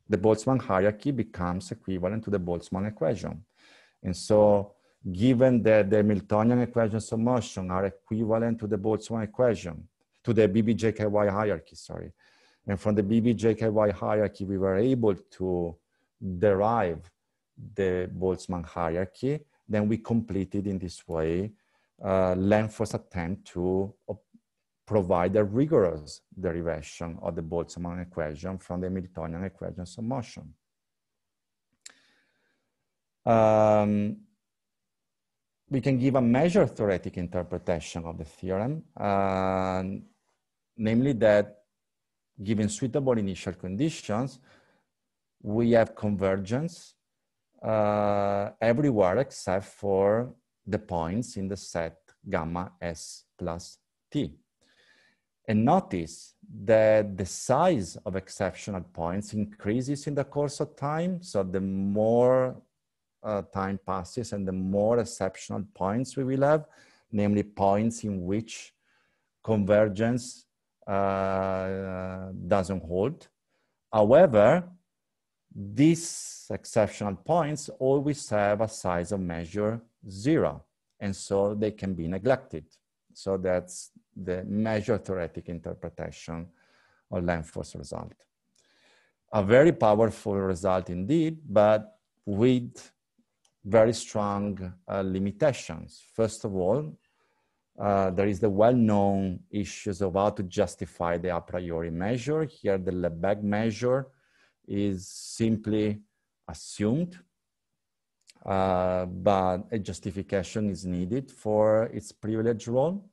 the Boltzmann hierarchy becomes equivalent to the Boltzmann equation. And so given that the Hamiltonian equations of motion are equivalent to the Boltzmann equation, to the BBGKY hierarchy, sorry. And from the BBGKY hierarchy, we were able to derive the Boltzmann hierarchy. Then we completed in this way uh, Lanford's attempt to provide a rigorous derivation of the Boltzmann equation from the Hamiltonian equations of motion. Um, we can give a measure theoretic interpretation of the theorem, uh, namely that given suitable initial conditions, we have convergence uh, everywhere except for the points in the set gamma s plus t. And notice that the size of exceptional points increases in the course of time. So the more uh, time passes and the more exceptional points we will have, namely points in which convergence uh, doesn't hold. However, these exceptional points always have a size of measure zero, and so they can be neglected. So that's the measure theoretic interpretation of Lanford's result. A very powerful result indeed, but with very strong uh, limitations. First of all, uh, there is the well-known issues of how to justify the a priori measure. Here, the Lebesgue measure is simply assumed. uh, but a justification is needed for its privilege role.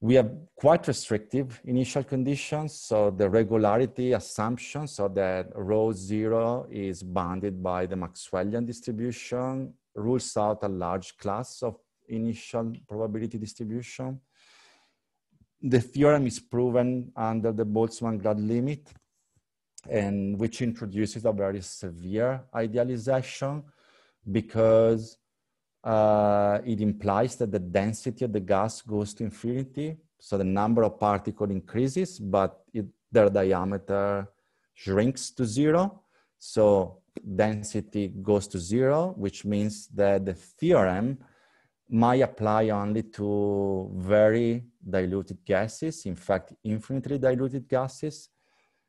We have quite restrictive initial conditions. So the regularity assumption, so that rho zero is bounded by the Maxwellian distribution, rules out a large class of initial probability distribution. The theorem is proven under the Boltzmann-Grad limit and which introduces a very severe idealization because uh, it implies that the density of the gas goes to infinity. So the number of particles increases, but it, their diameter shrinks to zero. So density goes to zero, which means that the theorem might apply only to very diluted gases, in fact, infinitely diluted gases,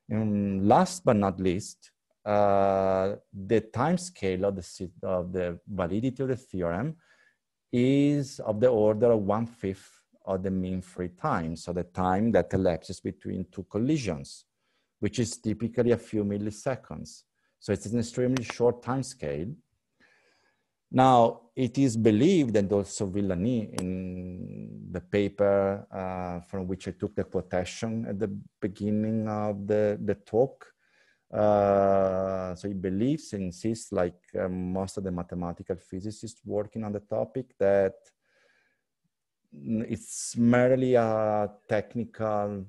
and last but not least, uh, the time scale of the, of the validity of the theorem is of the order of one fifth of the mean free time. So the time that elapses between two collisions, which is typically a few milliseconds. So it's an extremely short time scale. Now, it is believed, and also Villani in the paper uh, from which I took the quotation at the beginning of the, the talk, uh, so he believes and insists, like uh, most of the mathematical physicists working on the topic, that it's merely a technical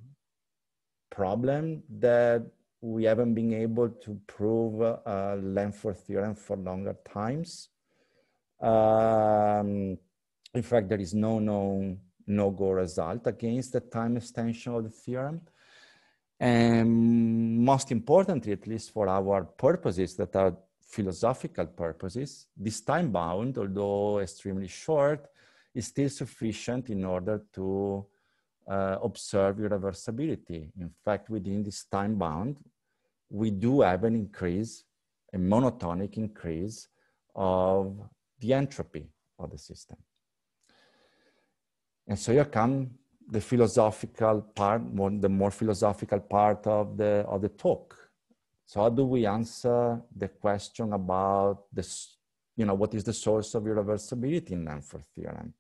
problem that we haven't been able to prove a Lanford theorem for longer times. Um, in fact, there is no known no-go result against the time extension of the theorem. And most importantly, at least for our purposes that are philosophical purposes, this time bound, although extremely short, is still sufficient in order to uh, observe irreversibility. In fact, within this time bound, we do have an increase, a monotonic increase of the entropy of the system. And so here come the philosophical part, more, the more philosophical part of the, of the talk. So how do we answer the question about this, you know, what is the source of irreversibility in Lanford theorem?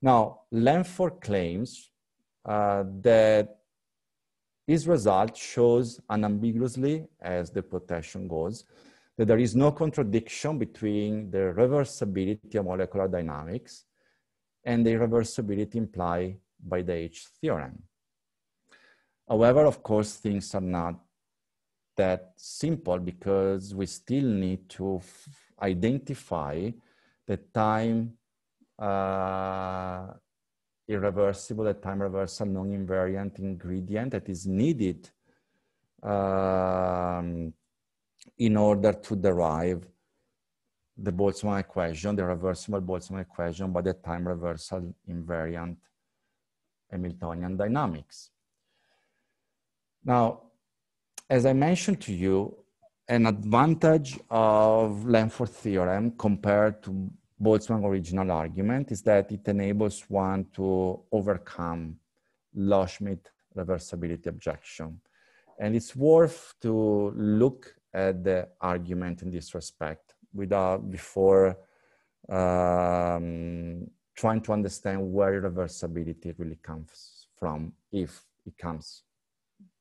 Now, Lanford claims uh, that his result shows unambiguously, as the quotation goes, that there is no contradiction between the reversibility of molecular dynamics and the irreversibility implied by the H theorem. However, of course, things are not that simple because we still need to identify the time uh, irreversible, the time reversal non-invariant ingredient that is needed um, in order to derive the Boltzmann equation, the reversible Boltzmann equation by the time reversal invariant Hamiltonian dynamics. Now, as I mentioned to you, an advantage of Lanford theorem compared to Boltzmann original argument is that it enables one to overcome Loschmidt reversibility objection. And it's worth to look at the argument in this respect without before um, trying to understand where reversibility really comes from, if it comes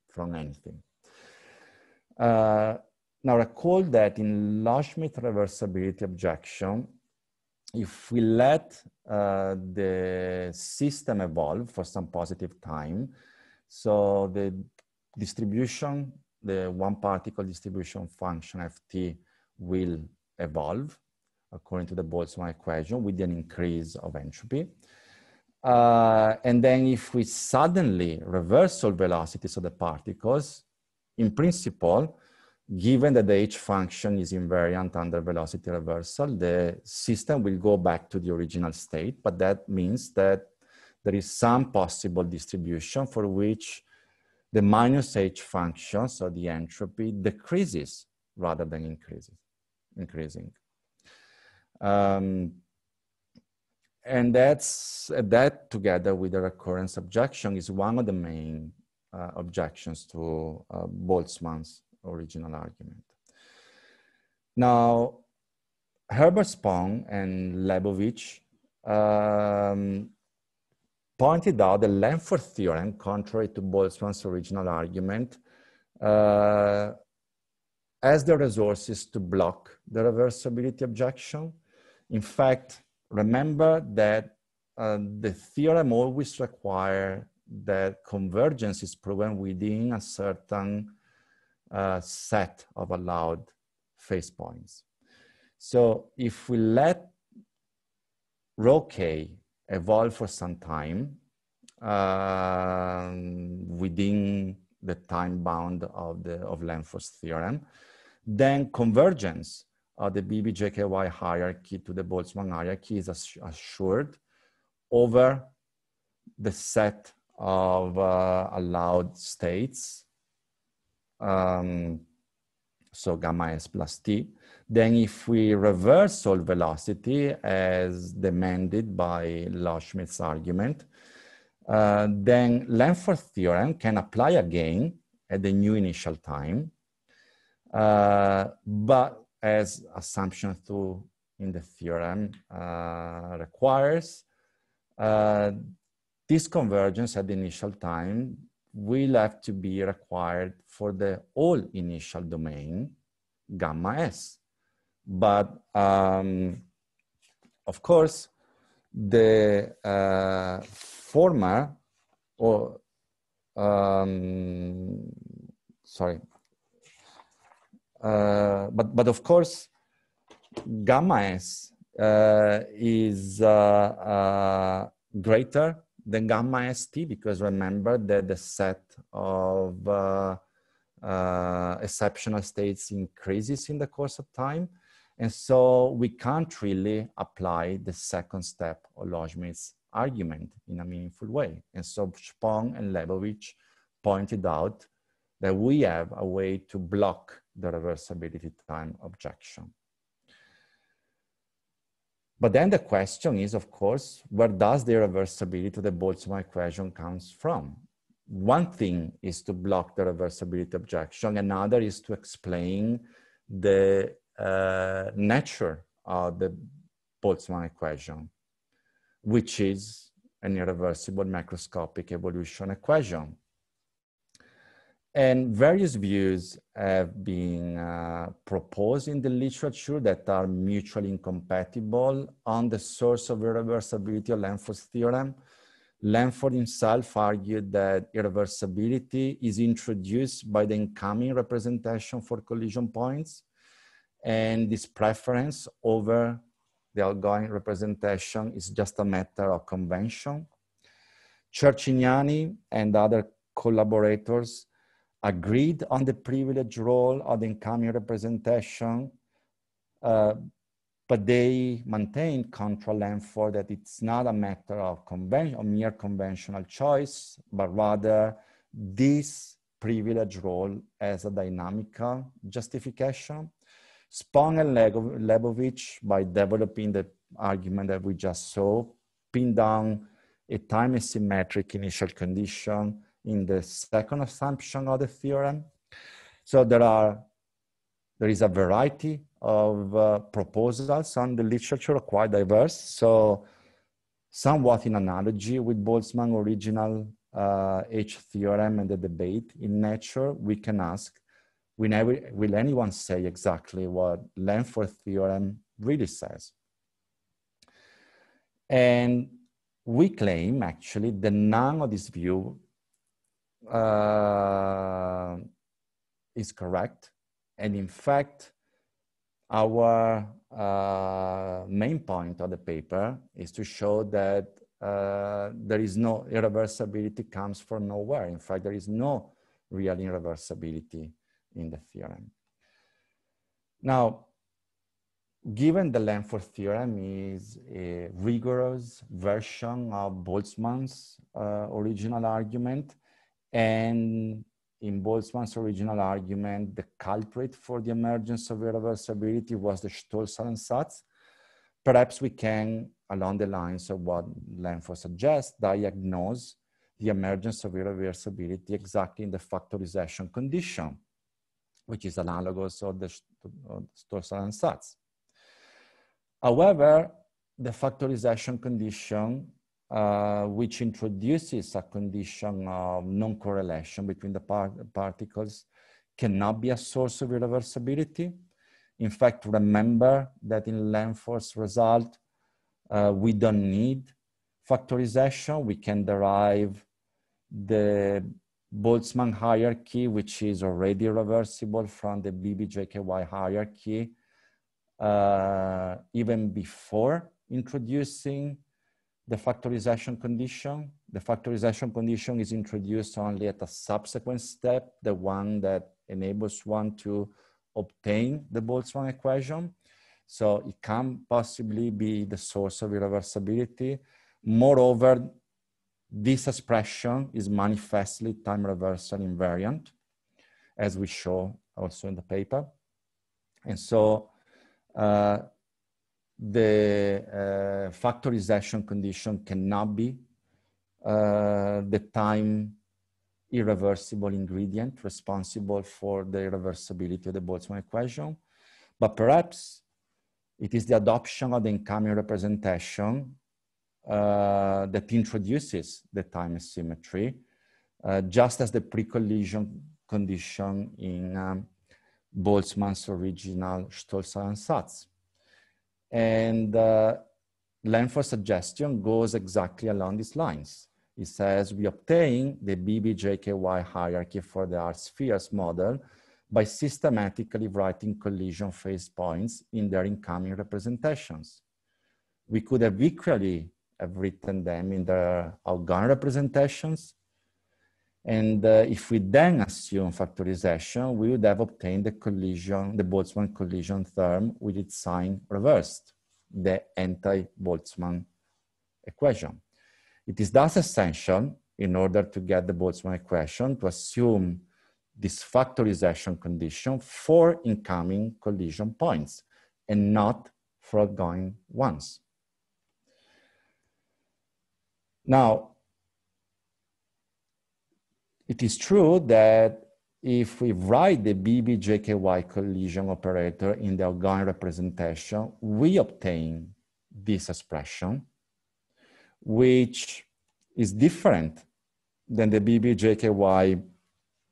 from anything. Uh, now recall that in Loschmidt reversibility objection, if we let uh, the system evolve for some positive time, so the distribution the one particle distribution function ft will evolve according to the Boltzmann equation with an increase of entropy. Uh, and then if we suddenly reverse all velocities of the particles, in principle, given that the h function is invariant under velocity reversal, the system will go back to the original state, but that means that there is some possible distribution for which the minus h function, so the entropy, decreases rather than increases, increasing. Um, and that's that together with the recurrence objection is one of the main uh, objections to uh, Boltzmann's original argument. Now, Herbert Spohn and Lebowitz um, pointed out the Lanford theorem, contrary to Boltzmann's original argument, uh, as the resources to block the reversibility objection. In fact, remember that uh, the theorem always requires that convergence is proven within a certain uh, set of allowed phase points. So if we let rho k evolve for some time uh, within the time bound of the of Lanford's theorem, then convergence of the BBGKY hierarchy to the Boltzmann hierarchy is assured over the set of uh, allowed states. Um, so gamma s plus t. Then if we reverse all velocity as demanded by Loschmidt's argument, uh, then Lanford theorem can apply again at the new initial time, uh, but as assumption two in the theorem uh, requires, uh, this convergence at the initial time will have to be required for the whole initial domain, gamma s. But um, of course, the uh, former, or um, sorry, uh, but but of course, gamma s uh, is uh, uh, greater than gamma st because remember that the set of uh, exceptional states increases in the course of time. And so we can't really apply the second step of Loschmidt's argument in a meaningful way. And so Spohn and Lebowitz pointed out that we have a way to block the reversibility time objection. But then the question is, of course, where does the reversibility of the Boltzmann equation comes from? One thing is to block the reversibility objection. Another is to explain the uh, nature of the Boltzmann equation, which is an irreversible macroscopic evolution equation. And various views have been uh, proposed in the literature that are mutually incompatible on the source of irreversibility of Lanford's theorem. Lanford himself argued that irreversibility is introduced by the incoming representation for collision points, and this preference over the outgoing representation is just a matter of convention. Cercignani and other collaborators agreed on the privileged role of the incoming representation, uh, but they maintained contra Lanford that it's not a matter of convention, of mere conventional choice, but rather this privileged role as a dynamical justification. Spohn and Lebowitz, by developing the argument that we just saw, pinned down a time asymmetric initial condition in the second assumption of the theorem. So there are, there is a variety of uh, proposals on the literature, quite diverse. So somewhat in analogy with Boltzmann original uh, H theorem and the debate in nature, we can ask, will anyone say exactly what Lanford theorem really says? And we claim actually that none of this view uh, is correct. And in fact, our uh, main point of the paper is to show that uh, there is no irreversibility comes from nowhere. In fact, there is no real irreversibility in the theorem. Now, given the Lanford theorem is a rigorous version of Boltzmann's uh, original argument, and in Boltzmann's original argument, the culprit for the emergence of irreversibility was the Stosszahlansatz. Perhaps we can, along the lines of what Lanford suggests, diagnose the emergence of irreversibility exactly in the factorization condition, which is analogous of the Stosszahlansatz. However, the factorization condition, uh, which introduces a condition of non-correlation between the par particles, cannot be a source of irreversibility. In fact, remember that in Lanford's result, uh, we don't need factorization. We can derive the Boltzmann hierarchy, which is already reversible from the BBGKY hierarchy, uh, even before introducing the factorization condition. The factorization condition is introduced only at a subsequent step, the one that enables one to obtain the Boltzmann equation. So it can possibly be the source of irreversibility. Moreover, this expression is manifestly time reversal invariant, as we show also in the paper. And so uh, the uh, factorization condition cannot be uh, the time irreversible ingredient responsible for the irreversibility of the Boltzmann equation. But perhaps it is the adoption of the incoming representation uh, that introduces the time symmetry, uh, just as the pre-collision condition in um, Boltzmann's original Stosszahlansatz. And uh, Lanford's suggestion goes exactly along these lines. It says we obtain the BBGKY hierarchy for the hard-spheres model by systematically writing collision phase points in their incoming representations. We could have equally have written them in the outgoing representations. And uh, if we then assume factorization, we would have obtained the collision, the Boltzmann collision term with its sign reversed, the anti-Boltzmann equation. It is thus essential in order to get the Boltzmann equation to assume this factorization condition for incoming collision points and not for outgoing ones. Now, it is true that if we write the BBGKY collision operator in the outgoing representation, we obtain this expression, which is different than the BBGKY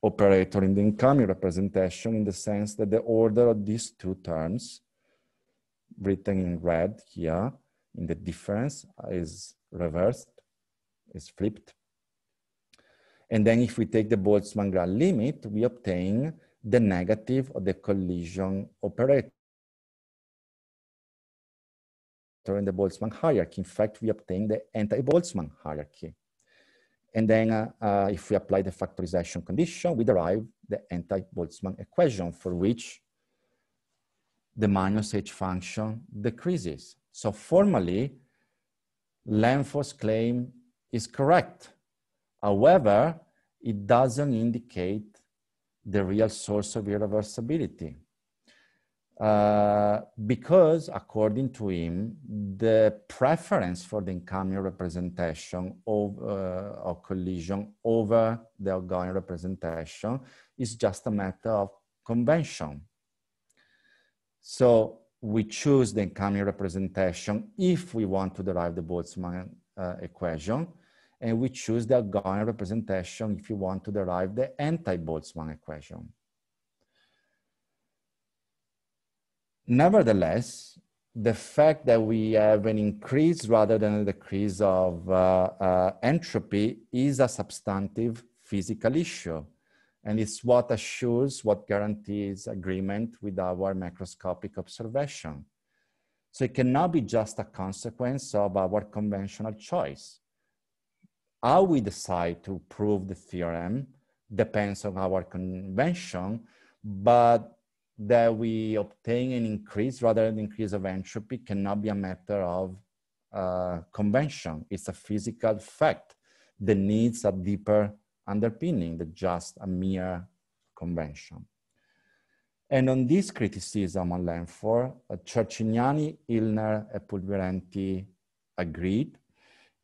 operator in the incoming representation in the sense that the order of these two terms written in red here in the difference is reversed is flipped. And then if we take the Boltzmann-Grad limit, we obtain the negative of the collision operator in the Boltzmann hierarchy. In fact, we obtain the anti-Boltzmann hierarchy. And then uh, uh, if we apply the factorization condition, we derive the anti-Boltzmann equation for which the minus h function decreases. So formally, Lanford's claim is correct. However, it doesn't indicate the real source of irreversibility. Uh, because according to him, the preference for the incoming representation of, uh, of collision over the outgoing representation is just a matter of convention. So we choose the incoming representation if we want to derive the Boltzmann uh, equation, and we choose the outgoing representation if you want to derive the anti-Boltzmann equation. Nevertheless, the fact that we have an increase rather than a decrease of uh, uh, entropy is a substantive physical issue. And it's what assures, what guarantees agreement with our macroscopic observation. So it cannot be just a consequence of our conventional choice. How we decide to prove the theorem depends on our convention, but that we obtain an increase rather than increase of entropy cannot be a matter of uh, convention. It's a physical fact that needs a deeper underpinning than just a mere convention. And on this criticism on Lanford, uh, Cercignani, Illner, and Pulvirenti agreed.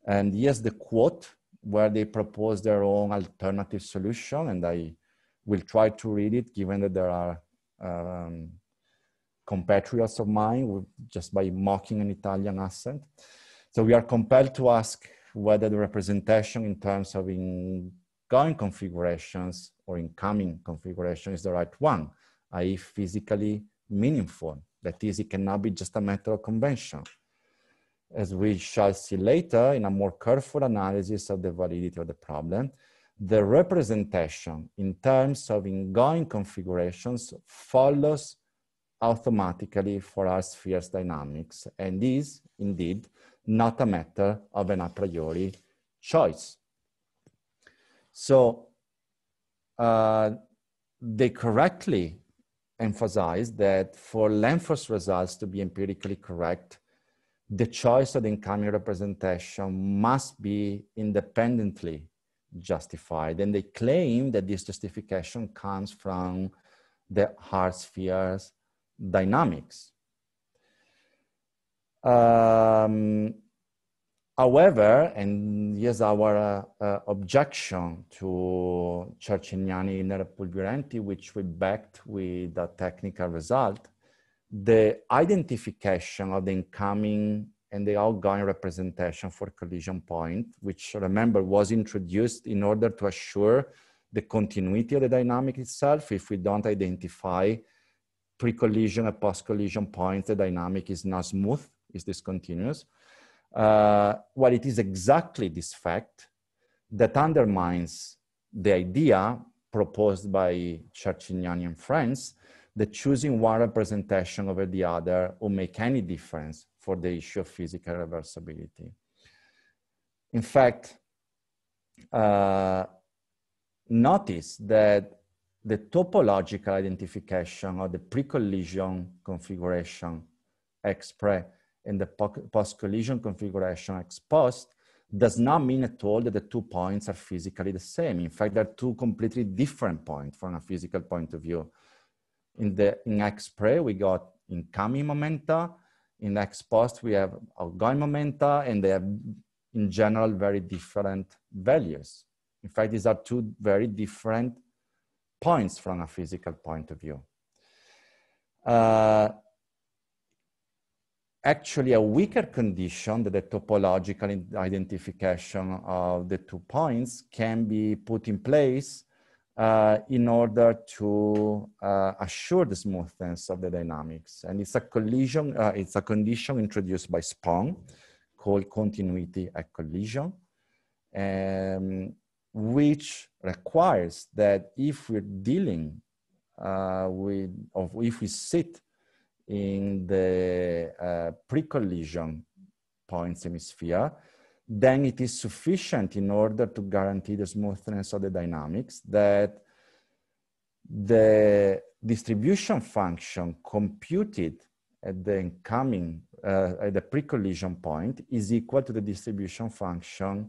And here's the quote where they propose their own alternative solution. And I will try to read it given that there are um, compatriots of mine just by mocking an Italian accent. So we are compelled to ask whether the representation in terms of ingoing configurations or incoming configuration is the right one, i.e. physically meaningful. That is, it cannot be just a matter of convention. As we shall see later in a more careful analysis of the validity of the problem, the representation in terms of ingoing configurations follows automatically for our sphere's dynamics and is indeed not a matter of an a priori choice. So uh, they correctly emphasize that for Lanford's results to be empirically correct, the choice of the incoming representation must be independently justified. And they claim that this justification comes from the hard sphere's dynamics. Um, however, and here's our uh, uh, objection to Cercignani Illner Pulvirenti, which we backed with a technical result, the identification of the incoming and the outgoing representation for collision point, which remember was introduced in order to assure the continuity of the dynamic itself. If we don't identify pre-collision and post-collision points, the dynamic is not smooth, is discontinuous. Uh, well, it is exactly this fact that undermines the idea proposed by Cercignani and friends that choosing one representation over the other will make any difference for the issue of physical reversibility. In fact, uh, notice that the topological identification of the pre-collision configuration ex pre and the post-collision configuration ex post does not mean at all that the two points are physically the same. In fact, they're two completely different points from a physical point of view. In the in pre, we got incoming momenta. In ex post, we have outgoing momenta, and they have, in general, very different values. In fact, these are two very different points from a physical point of view. Uh, actually, a weaker condition that the topological identification of the two points can be put in place uh, in order to uh, assure the smoothness of the dynamics. And it's a collision, uh, it's a condition introduced by Spohn called continuity at collision, um, which requires that if we're dealing uh, with, or if we sit in the uh, pre-collision point hemisphere, then it is sufficient in order to guarantee the smoothness of the dynamics that the distribution function computed at the incoming, uh, at the pre-collision point is equal to the distribution function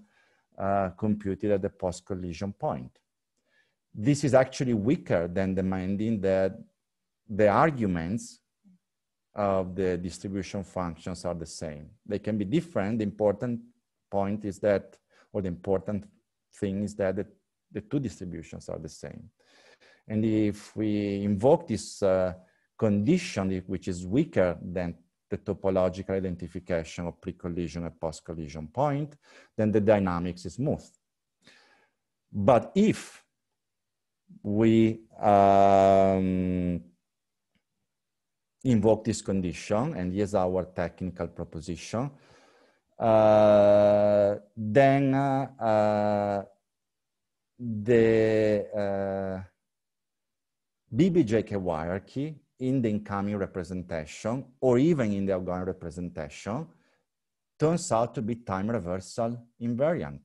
uh, computed at the post-collision point. This is actually weaker than demanding that the arguments of the distribution functions are the same. They can be different. The important point is that, or the important thing is that the, the two distributions are the same. And if we invoke this uh, condition, which is weaker than the topological identification of pre-collision and post-collision point, then the dynamics is smooth. But if we um, invoke this condition, and here's our technical proposition, then uh, the uh, BBGK hierarchy in the incoming representation or even in the outgoing representation turns out to be time reversal invariant.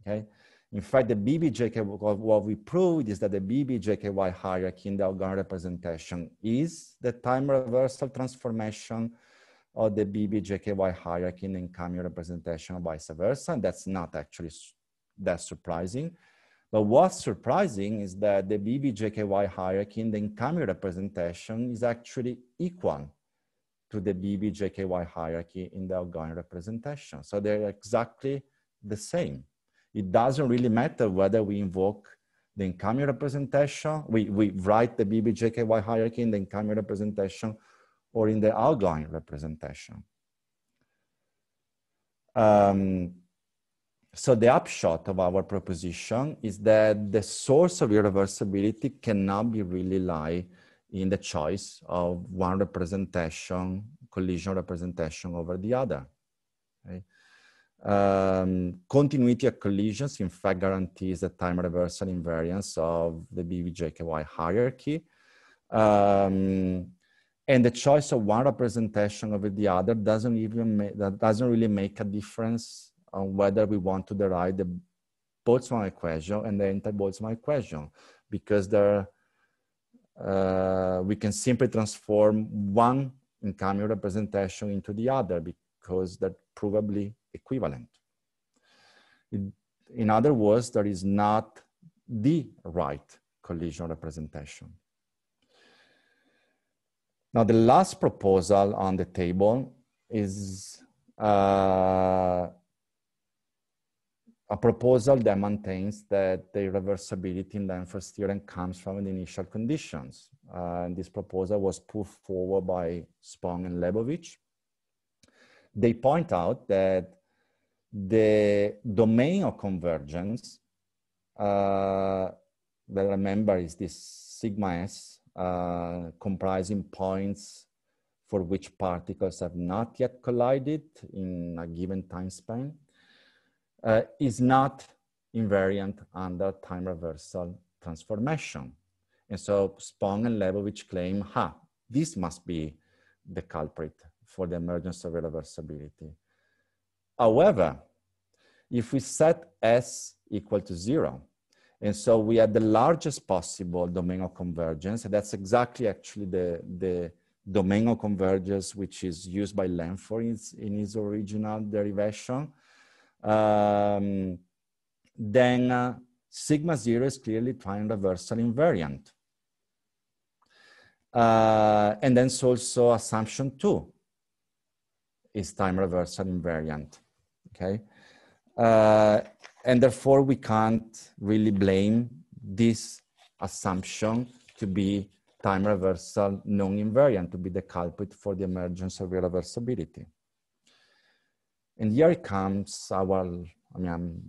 Okay. In fact, the BBGK, what we proved is that the BBGKY hierarchy in the outgoing representation is the time reversal transformation or the BBGKY hierarchy in incoming representation or vice versa. And that's not actually that surprising. But what's surprising is that the BBGKY hierarchy in the incoming representation is actually equal to the BBGKY hierarchy in the outgoing representation. So they're exactly the same. It doesn't really matter whether we invoke the incoming representation, we, we write the BBGKY hierarchy in the incoming representation or in the outline representation. Um, so the upshot of our proposition is that the source of irreversibility cannot be really lie in the choice of one representation, collision representation over the other. Okay? Um, continuity of collisions, in fact, guarantees the time reversal invariance of the BBGKY hierarchy. Um, and the choice of one representation over the other doesn't even make, that doesn't really make a difference on whether we want to derive the Boltzmann equation and the anti-Boltzmann equation, because there, uh, we can simply transform one incoming representation into the other because they're provably equivalent. in other words, there is not the right collision representation. Now, the last proposal on the table is uh, a proposal that maintains that the reversibility in Lanford's theorem comes from the initial conditions. Uh, and this proposal was put forward by Spohn and Lebowitz. They point out that the domain of convergence, uh, that remember is this sigma s, uh, comprising points for which particles have not yet collided in a given time span, uh, is not invariant under time reversal transformation. And so Spohn and Lebowitz claim, ha, this must be the culprit for the emergence of irreversibility. However, if we set S equal to zero, and so we have the largest possible domain of convergence, and that's exactly actually the, the domain of convergence which is used by Lanford in, in his original derivation, um, then uh, sigma zero is clearly time reversal invariant. Uh, and then so also assumption two is time reversal invariant, okay? Uh, and therefore we can't really blame this assumption to be time reversal non-invariant, to be the culprit for the emergence of irreversibility. And here comes our, I mean, I'm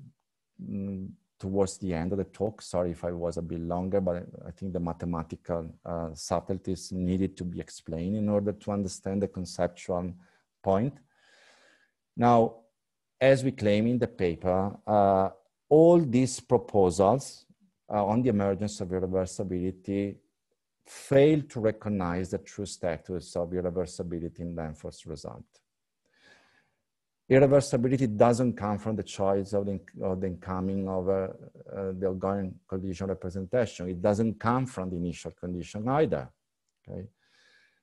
mm, towards the end of the talk. Sorry if I was a bit longer, but I think the mathematical uh, subtleties needed to be explained in order to understand the conceptual point. Now, as we claim in the paper, uh, all these proposals uh, on the emergence of irreversibility fail to recognize the true status of irreversibility in Lanford's result. Irreversibility doesn't come from the choice of the, of the incoming of uh, the ongoing collision representation. It doesn't come from the initial condition either. Okay?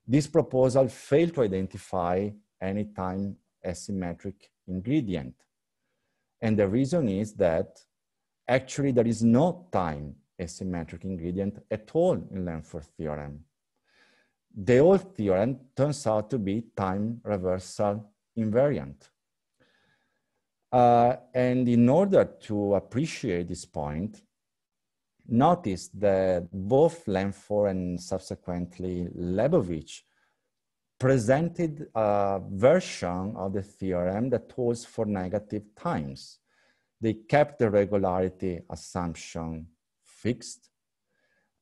This proposal failed to identify any time asymmetric ingredient. And the reason is that actually there is no time asymmetric ingredient at all in Lanford theorem. The old theorem turns out to be time reversal invariant. Uh, and in order to appreciate this point, notice that both Lanford and subsequently Lebowitz presented a version of the theorem that holds for negative times. They kept the regularity assumption fixed,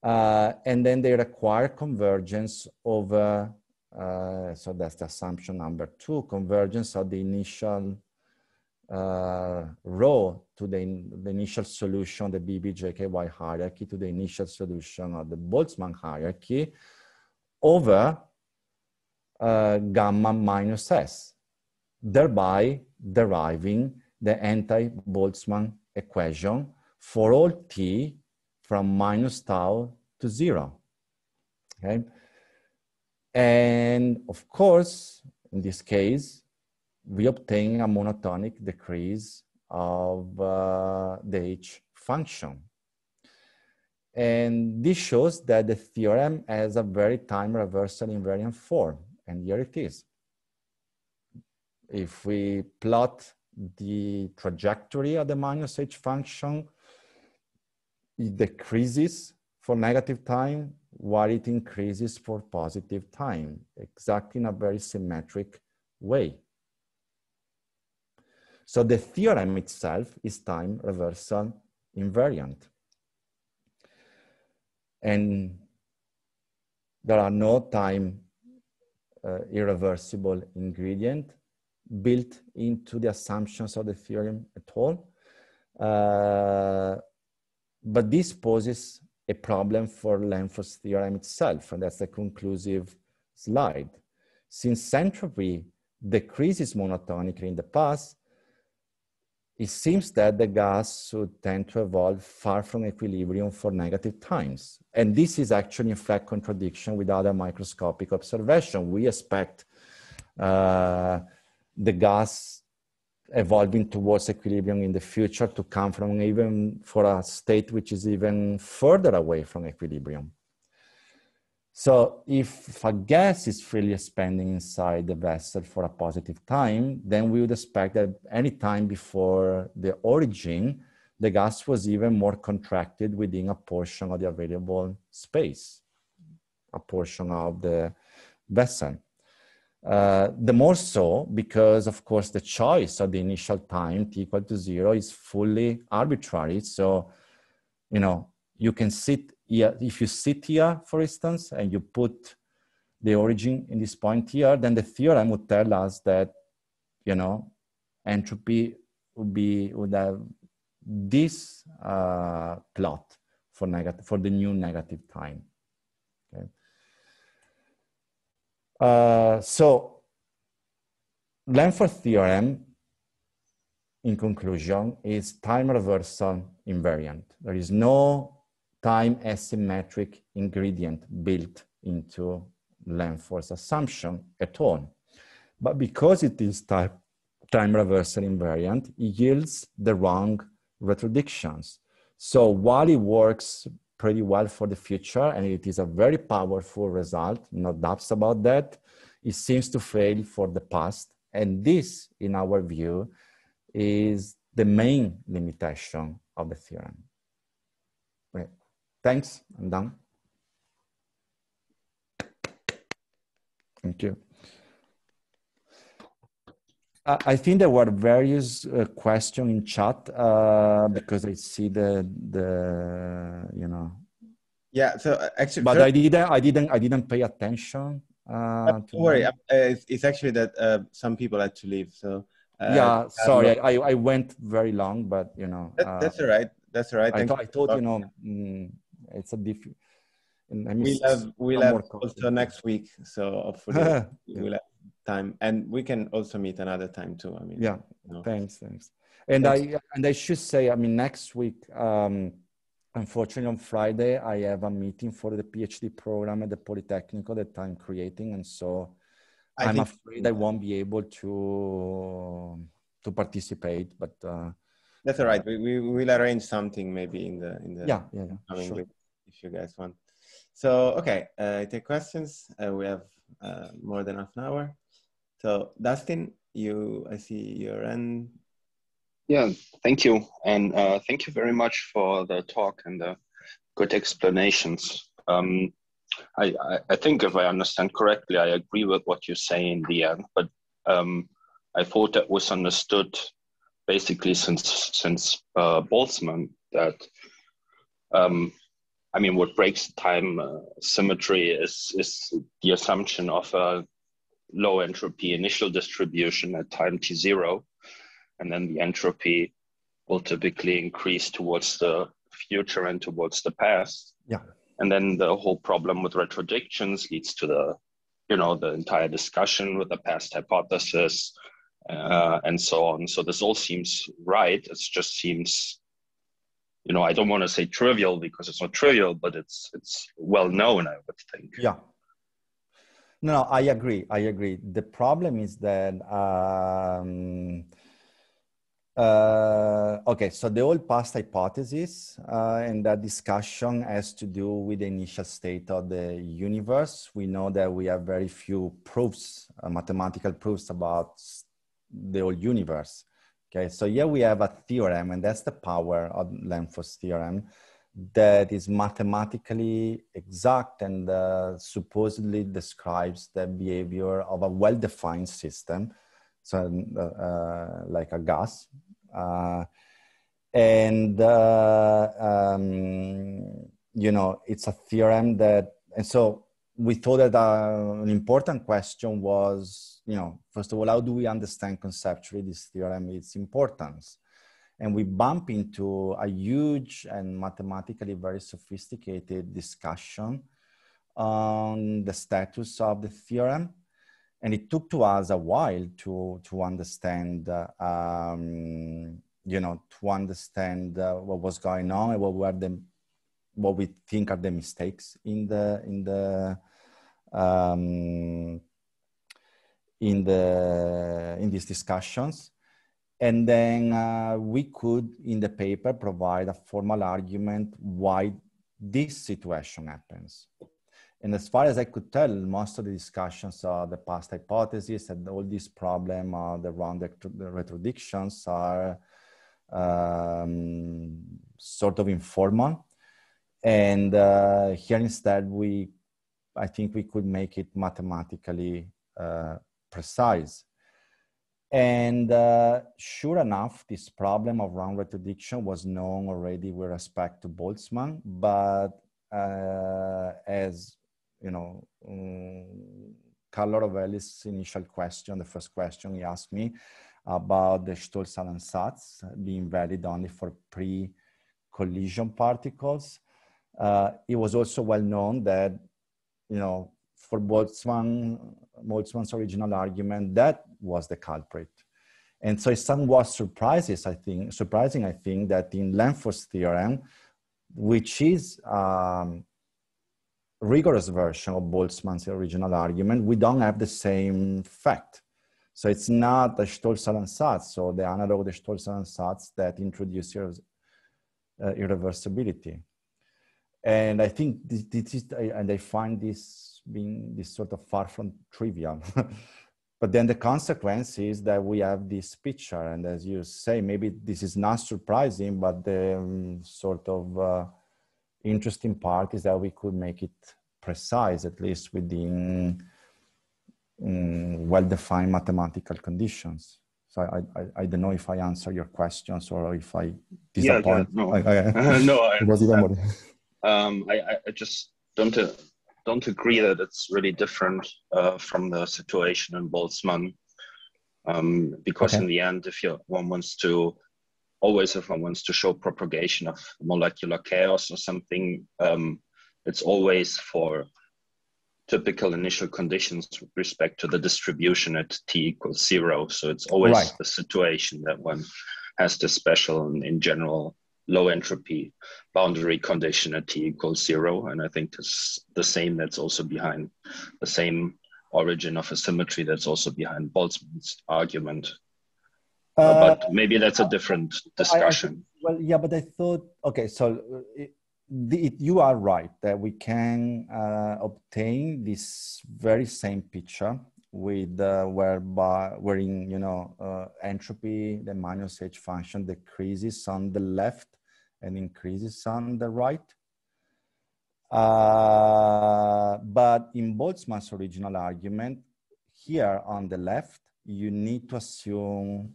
uh, and then they require convergence over, uh, so that's the assumption number two, convergence of the initial uh, rho to the, the initial solution, the BBGKY hierarchy to the initial solution of the Boltzmann hierarchy over uh, gamma minus s, thereby deriving the anti-Boltzmann equation for all t from minus tau to zero. Okay? And of course, in this case, we obtain a monotonic decrease of uh, the h function. And this shows that the theorem has a very time reversal invariant form. And here it is. If we plot the trajectory of the minus h function it decreases for negative time while it increases for positive time, exactly in a very symmetric way. So the theorem itself is time reversal invariant. And there are no time uh, irreversible ingredient built into the assumptions of the theorem at all. Uh, but this poses a problem for Lanford's theorem itself, and that's the conclusive slide. Since entropy decreases monotonically in the past, it seems that the gas should tend to evolve far from equilibrium for negative times. And this is actually in fact contradiction with other microscopic observation. We expect uh, the gas evolving towards equilibrium in the future to come from even for a state which is even further away from equilibrium. So if a gas is freely expanding inside the vessel for a positive time, then we would expect that any time before the origin, the gas was even more contracted within a portion of the available space, a portion of the vessel. Uh, the more so because, of course, the choice of the initial time t equal to zero is fully arbitrary. So, you know, you can sit here, if you sit here, for instance, and you put the origin in this point here, then the theorem would tell us that, you know, entropy would be, would have this uh, plot for negative, for the new negative time. Okay. Uh, so Lanford theorem, in conclusion, is time reversal invariant. There is no time asymmetric ingredient built into Lanford's assumption at all. But because it is time, time reversal invariant, it yields the wrong retrodictions. So while it works pretty well for the future, and it is a very powerful result, no doubts about that. It seems to fail for the past, and this, in our view, is the main limitation of the theorem. Thanks, I'm done. Thank you. I think there were various uh, questions in chat uh, because I see the the you know. Yeah. So uh, actually, but I didn't. I didn't. I didn't pay attention. Uh, don't worry. Uh, it's, it's, actually that uh, some people had to leave. So. yeah. Sorry. I, I went very long, but you know. That, that's all right. That's all right. I, th- I thought you know mm, it's a different. We'll have we'll have also next week. So hopefully yeah. we'll have time and we can also meet another time too i mean yeah you know. thanks thanks and thanks. i and i should say i mean next week um unfortunately on friday i have a meeting for the phd program at the polytechnical that i'm creating and so I i'm afraid i won't be able to to participate but uh that's all right we, we will arrange something maybe in the in the yeah yeah, yeah sure. week if you guys want so okay uh, take questions uh, we have uh, more than half an hour so Dustin, you, I see your end. Yeah, thank you. And thank you very much for the talk and the good explanations. Um, I, I, I, think if I understand correctly, I agree with what you say in the end, but um, I thought that was understood basically since, since uh, Boltzmann that um, I mean, what breaks time uh, symmetry is is the assumption of a low entropy initial distribution at time t0. And then the entropy will typically increase towards the future and towards the past. Yeah. And then the whole problem with retrodictions leads to the, you know, the entire discussion with the past hypothesis uh, and so on. So this all seems right. It just seems, you know, I don't want to say trivial because it's not trivial, but it's it's well known, I would think. Yeah, no, I agree. I agree. The problem is that um, uh, okay, so the whole past hypothesis uh, and that discussion has to do with the initial state of the universe. We know that we have very few proofs, uh, mathematical proofs about the whole universe. Okay, so here we have a theorem, and that's the power of Lanford's theorem that is mathematically exact and uh, supposedly describes the behavior of a well-defined system, so uh, uh like a gas. Uh, and, uh, um, you know, it's a theorem that, and so we thought that an important question was, you know, first of all, how do we understand conceptually this theorem, its importance? and we bump into a huge and mathematically very sophisticated discussion on the status of the theorem. And it took to us a while to, to understand, uh, um, you know, to understand uh, what was going on and what were the, what we think are the mistakes in the, in the, um, in the, in these discussions. And then uh, we could, in the paper, provide a formal argument why this situation happens. And as far as I could tell, most of the discussions of the past hypothesis and all these problems around the, the retrodictions are um, sort of informal. And uh, here instead, we, I think we could make it mathematically uh, precise. And uh, sure enough, this problem of round retrodiction was known already with respect to Boltzmann, but uh, as you know, um, Carlo Rovelli's initial question, the first question he asked me about the Stosszahlansatz being valid only for pre-collision particles. Uh, it was also well known that, you know, for Boltzmann, Boltzmann's original argument, that was the culprit. And so it's somewhat surprises, I think, surprising, I think, that in Lanford's theorem, which is um, rigorous version of Boltzmann's original argument, we don't have the same fact. So it's not the Stosszahlansatz, so the analog of the Stosszahlansatz that introduces uh, irreversibility. And I think this, this is, and I find this being this sort of far from trivial. But then the consequence is that we have this picture. And as you say, maybe this is not surprising, but the um, sort of uh, interesting part is that we could make it precise, at least within um, well-defined mathematical conditions. So I, I, I, don't know if I answer your questions or if I disappoint. Yeah, yeah no, I, I, no, I, was even more. Um, I, I just don't uh, don't agree that it's really different uh, from the situation in Boltzmann. Um, because okay. in the end, if you, one wants to, always if one wants to show propagation of molecular chaos or something, um, it's always for typical initial conditions with respect to the distribution at t equals zero. So it's always right. the situation that one has to special and in general low entropy boundary condition at t equals zero. And I think it's the same that's also behind the same origin of a symmetry that's also behind Boltzmann's argument. Uh, uh, but maybe that's a different discussion. I, I, well, yeah, but I thought, okay, so it, the, it, you are right that we can uh, obtain this very same picture with uh, whereby wherein you know uh, entropy the minus h function decreases on the left and increases on the right uh, but in Boltzmann's original argument here on the left you need to assume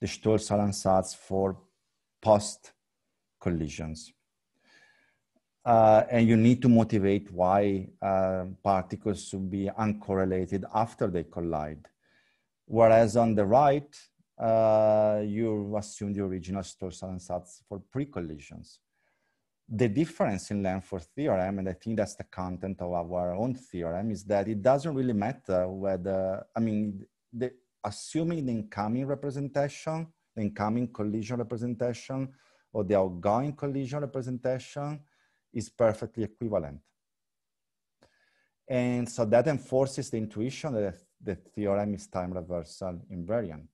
the Stosszahlansatz for post collisions uh, and you need to motivate why uh, particles should be uncorrelated after they collide. Whereas on the right, uh, you assume the original Stosszahlansatz for pre-collisions. The difference in Lanford theorem, and I think that's the content of our own theorem, is that it doesn't really matter whether, I mean, the, assuming the incoming representation, the incoming collision representation, or the outgoing collision representation, is perfectly equivalent. And so that enforces the intuition that the theorem is time reversal invariant.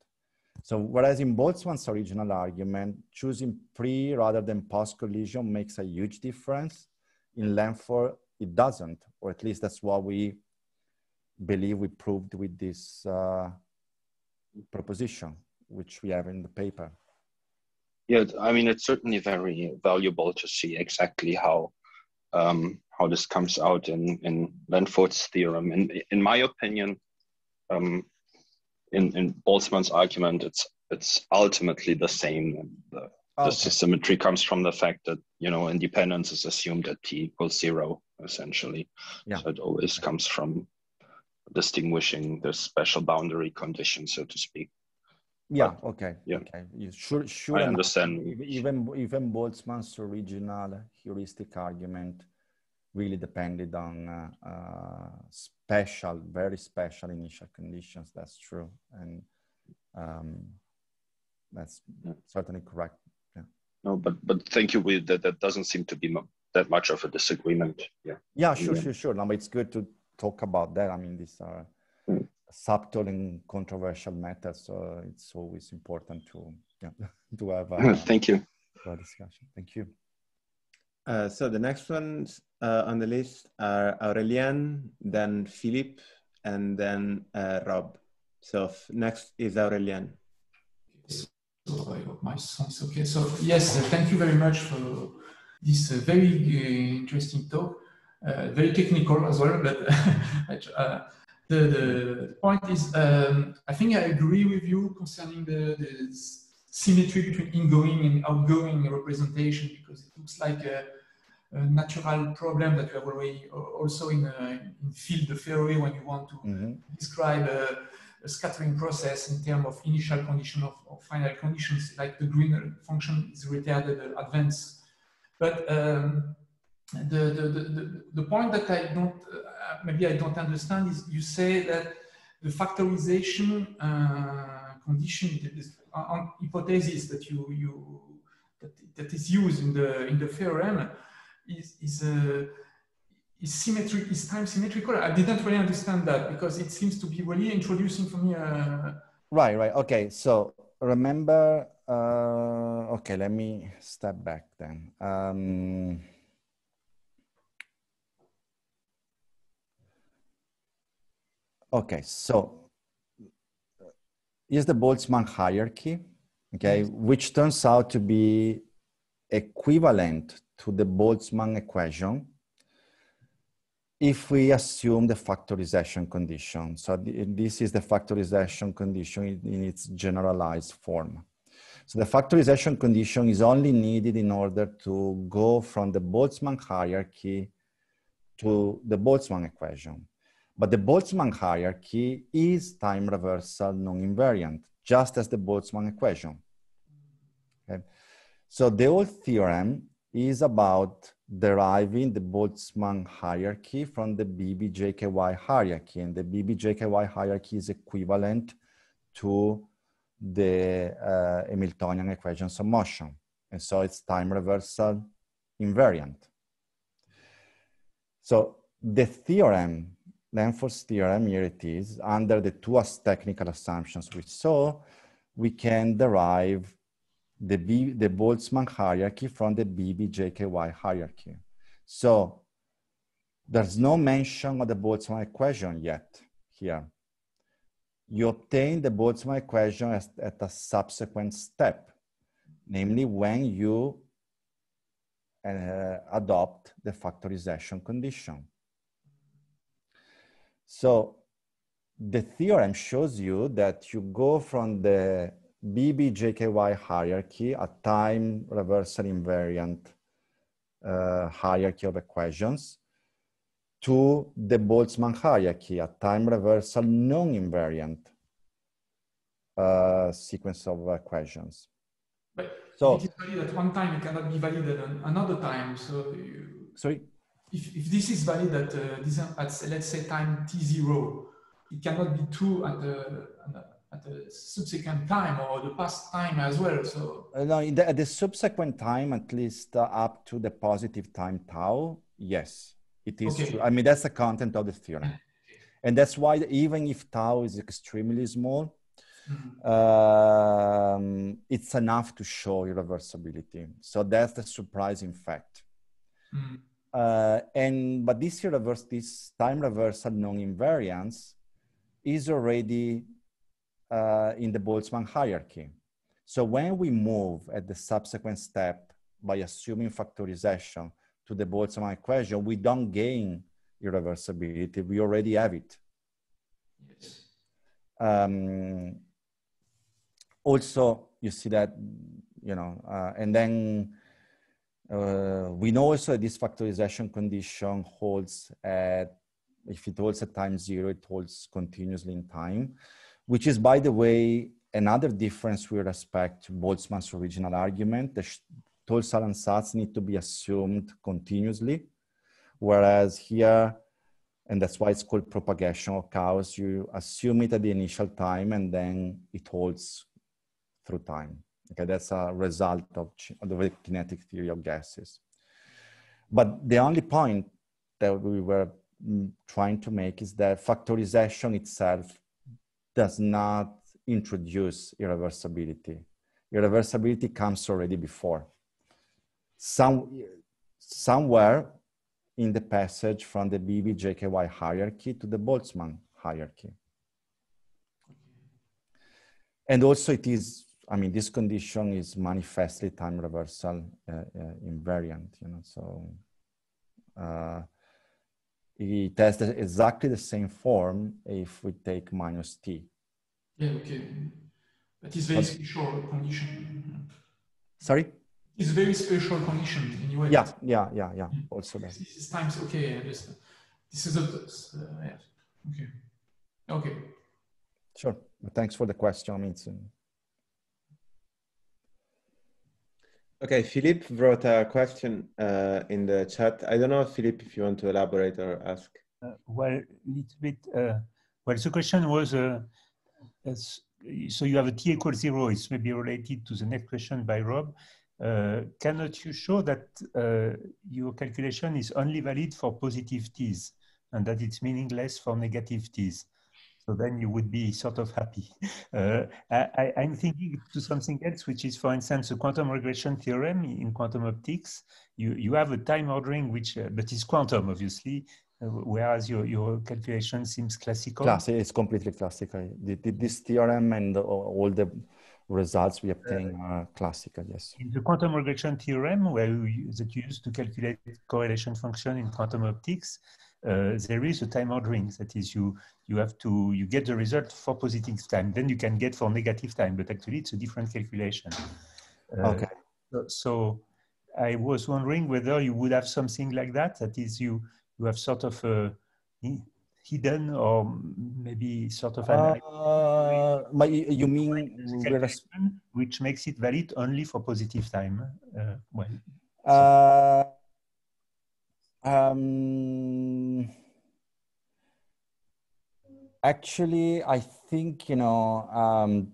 So whereas in Boltzmann's original argument, choosing pre rather than post collision makes a huge difference, in Lanford it doesn't, or at least that's what we believe we proved with this uh, proposition, which we have in the paper. Yeah, I mean, it's certainly very valuable to see exactly how um, how this comes out in in Lanford's theorem. In in my opinion, um, in in Boltzmann's argument, it's it's ultimately the same. The, the symmetry comes from the fact that you know independence is assumed at t equals zero, essentially. Yeah. So it always comes from distinguishing the special boundary condition, so to speak. Yeah. But, okay. Yeah. Okay. You sure. Sure. I understand. Even even Boltzmann's original heuristic argument really depended on uh, uh, special, very special initial conditions. That's true, and um, that's certainly correct. Yeah. No, but but thank you. We, that that doesn't seem to be that much of a disagreement. Yeah. Yeah. Sure. Yeah. Sure. Sure. No, but it's good to talk about that. I mean, these are mm. subtle and controversial matters, so it's always important to yeah to have. A, thank you. A discussion. Thank you. Uh, so the next ones uh, on the list are Aurélien, then Philippe, and then uh, Rob. So next is Aurélien. So I hope my okay. So yes, uh, thank you very much for this uh, very interesting talk. very technical as well, but the, the point is, um, I think I agree with you concerning the, the symmetry between ingoing and outgoing representation because it looks like a, a natural problem that we have already also in, uh, in field theory when you want to mm-hmm. describe a, a, scattering process in terms of initial condition of, of, final conditions, like the green function is retarded advance. But um, the, the, the, the, point that I don't, uh, maybe I don't understand is you say that the factorization uh, condition, on hypothesis that you, you that, that is used in the, in the theorem is, is, uh, is symmetric, is time symmetrical? I didn't really understand that because it seems to be really introducing for me. Uh... Right, right. Okay. So remember, uh, okay, let me step back then. Um, okay, so is the Boltzmann hierarchy, okay, yes. which turns out to be equivalent to the Boltzmann equation if we assume the factorization condition. So this is the factorization condition in its generalized form. So the factorization condition is only needed in order to go from the Boltzmann hierarchy to the Boltzmann equation. But the Boltzmann hierarchy is time reversal non-invariant, just as the Boltzmann equation. Okay? So the old theorem is about deriving the Boltzmann hierarchy from the BBGKY hierarchy. And the BBGKY hierarchy is equivalent to the uh, Hamiltonian equations of motion. And so it's time reversal invariant. So the theorem, Lanford's theorem, here it is, under the two technical assumptions we saw, we can derive the, B, the Boltzmann hierarchy from the BBGKY hierarchy. So there's no mention of the Boltzmann equation yet here. You obtain the Boltzmann equation as, at a subsequent step, namely when you uh, adopt the factorization condition. So the theorem shows you that you go from the BBGKY hierarchy, a time reversal invariant uh, hierarchy of equations, to the Boltzmann hierarchy, a time reversal non-invariant uh, sequence of equations. But so, it is valid at one time, it cannot be valid at another time. So, you, sorry? If, if this is valid at, uh, this, at, let's say, time t0, it cannot be true at, uh, at the subsequent time or the past time as well. So uh, no, the, at the subsequent time, at least uh, up to the positive time tau, yes, it is okay. true. I mean, that's the content of the theorem, and that's why even if tau is extremely small, mm-hmm. um, it's enough to show irreversibility. So that's the surprising fact. Mm-hmm. Uh, and but this reverse, this time reversal non-invariance is already uh, in the Boltzmann hierarchy. So when we move at the subsequent step by assuming factorization to the Boltzmann equation, we don't gain irreversibility. We already have it. Yes. Um, also, you see that, you know, uh, and then uh, we know also that this factorization condition holds at, if it holds at time zero, it holds continuously in time, which is, by the way, another difference with respect to Boltzmann's original argument. The and ansatz need to be assumed continuously, whereas here, and that's why it's called propagation of chaos, you assume it at the initial time and then it holds through time. Okay, that's a result of the kinetic theory of gases. But the only point that we were mm, trying to make is that factorization itself does not introduce irreversibility. Irreversibility comes already before. Some, somewhere in the passage from the BBGKY hierarchy to the Boltzmann hierarchy. And also it is I mean, this condition is manifestly time reversal uh, uh, invariant, you know, so uh, it has exactly the same form if we take minus t. Yeah, okay. But it's very but, special condition. Sorry? It's very special condition anyway. Yeah, yeah, yeah, yeah. Also that. This is times, okay, this, this is a, uh, yeah. okay. Okay. Sure. Thanks for the question. I mean, it's, Okay, Philippe wrote a question uh, in the chat. I don't know, Philippe, if you want to elaborate or ask. Uh, well, a little bit. Uh, well, the question was, uh, so you have a t equals zero. It's maybe related to the next question by Rob. Uh, cannot you show that uh, your calculation is only valid for positive t's and that it's meaningless for negative t's? So then you would be sort of happy. Uh, I, am thinking to something else, which is, for instance, a quantum regression theorem in quantum optics. You, you have a time ordering, which, uh, but it's quantum, obviously, uh, whereas your, your calculation seems classical. Classic, it's completely classical. The, the, this theorem and all the results we obtain uh, are classical, yes. In the quantum regression theorem, where you, that you use to calculate correlation function in quantum optics, uh, there is a time ordering. That is, you you have to you get the result for positive time, then you can get for negative time. But actually, it's a different calculation. Uh, okay. So, so, I was wondering whether you would have something like that. That is, you you have sort of a hidden or maybe sort of an uh, my, you mean which makes it valid only for positive time uh, well uh, um, actually, I think, you know, um,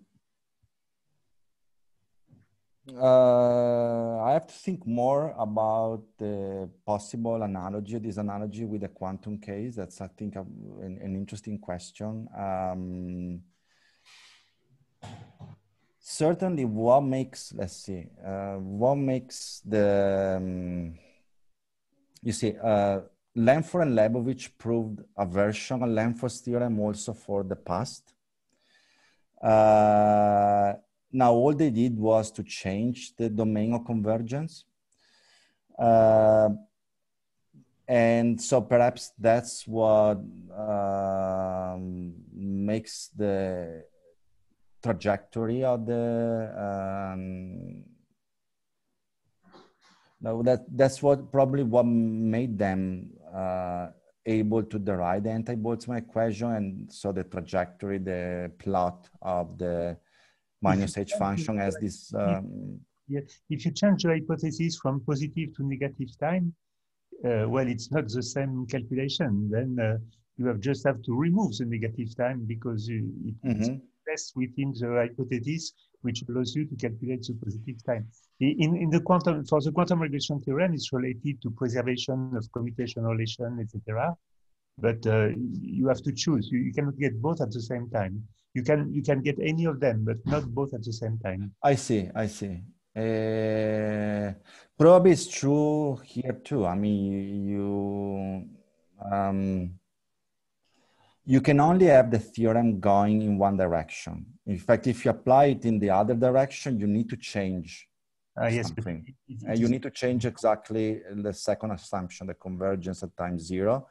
uh, I have to think more about the possible analogy, this analogy with the quantum case. That's, I think, a, an, an, interesting question. Um, certainly, what makes, let's see, uh, what makes the, um, you see, uh, Lanford and Lebowitz proved a version of Lanford's theorem also for the past. Uh, now, all they did was to change the domain of convergence. Uh, and so perhaps that's what um, makes the trajectory of the um, no, that that's what probably what made them uh, able to derive the anti-Boltzmann equation, and so the trajectory, the plot of the minus h function as this. Um, yeah, if you change the hypothesis from positive to negative time, uh, well, it's not the same calculation. Then uh, you have just have to remove the negative time because it, mm -hmm. less within the hypothesis, which allows you to calculate the positive time. In, in the quantum, for the quantum regression theorem, it's related to preservation of commutation relation, etc. But uh, you have to choose. You, you cannot get both at the same time. You can you can get any of them, but not both at the same time. I see. I see. Uh, probably it's true here too. I mean, you um, you can only have the theorem going in one direction. In fact, if you apply it in the other direction, you need to change uh, yes, something. It, it, it, you need to change exactly the second assumption, the convergence at time zero,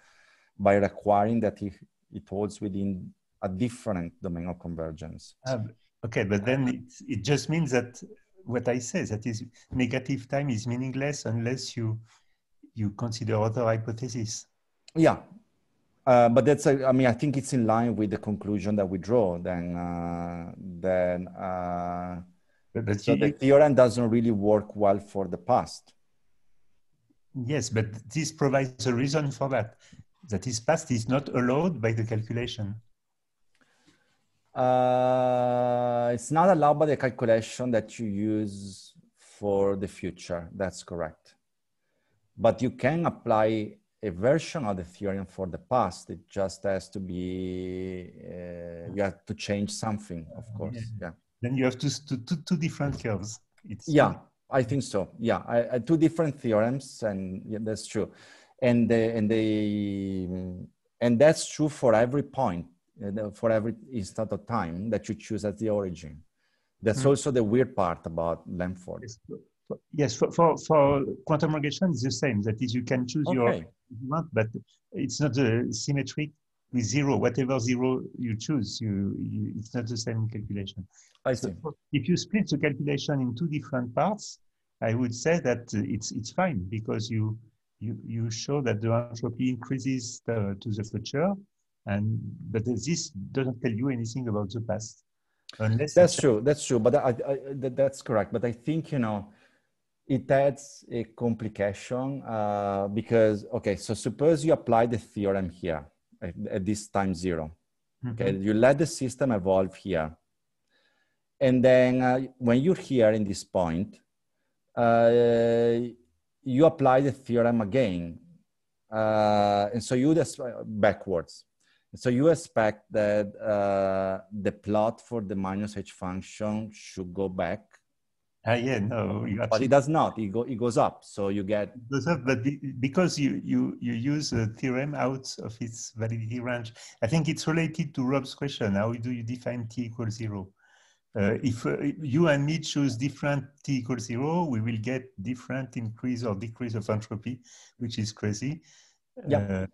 by requiring that it, it holds within a different domain of convergence. Um, okay, but then it, just means that what I say, that is negative time is meaningless unless you you consider other hypotheses. Yeah, uh, but that's, a, I mean, I think it's in line with the conclusion that we draw. Then, uh, then, uh, but, but so you, the theorem doesn't really work well for the past. Yes, but this provides a reason for that. That is past is not allowed by the calculation. Uh, it's not allowed by the calculation that you use for the future. That's correct. But you can apply a version of the theorem for the past. It just has to be, uh, you have to change something, of course. Yeah. yeah. Then you have to, to, to two different curves. It's yeah, I think so. Yeah, I, I, two different theorems, and yeah, that's true. And the, and the, and that's true for every point, uh, for every instant of time that you choose as the origin. That's mm. also the weird part about Lanford. Yes, for, for, for quantum regression, it's the same. That is, you can choose okay. your want, but it's not a symmetric with zero. Whatever zero you choose, you, you it's not the same calculation. I see. So if you split the calculation in two different parts, I would say that it's it's fine because you you you show that the entropy increases the, to the future, and but this doesn't tell you anything about the past. Unless that's true. That's true. But I, I, that's correct. But I think you know it adds a complication uh, because, okay, so suppose you apply the theorem here at, at this time 0 mm-hmm. Okay, you let the system evolve here. And then uh, when you're here in this point, uh, you apply the theorem again. Uh, and so you just backwards. So you expect that uh, the plot for the minus h function should go back uh, yeah, no, but it does not. It, go, it goes up, so you get. It goes up, but because you you you use a theorem out of its validity range, I think it's related to Rob's question. How do you define t equals zero? Uh, if uh, you and me choose different t equals zero, we will get different increase or decrease of entropy, which is crazy. Yeah.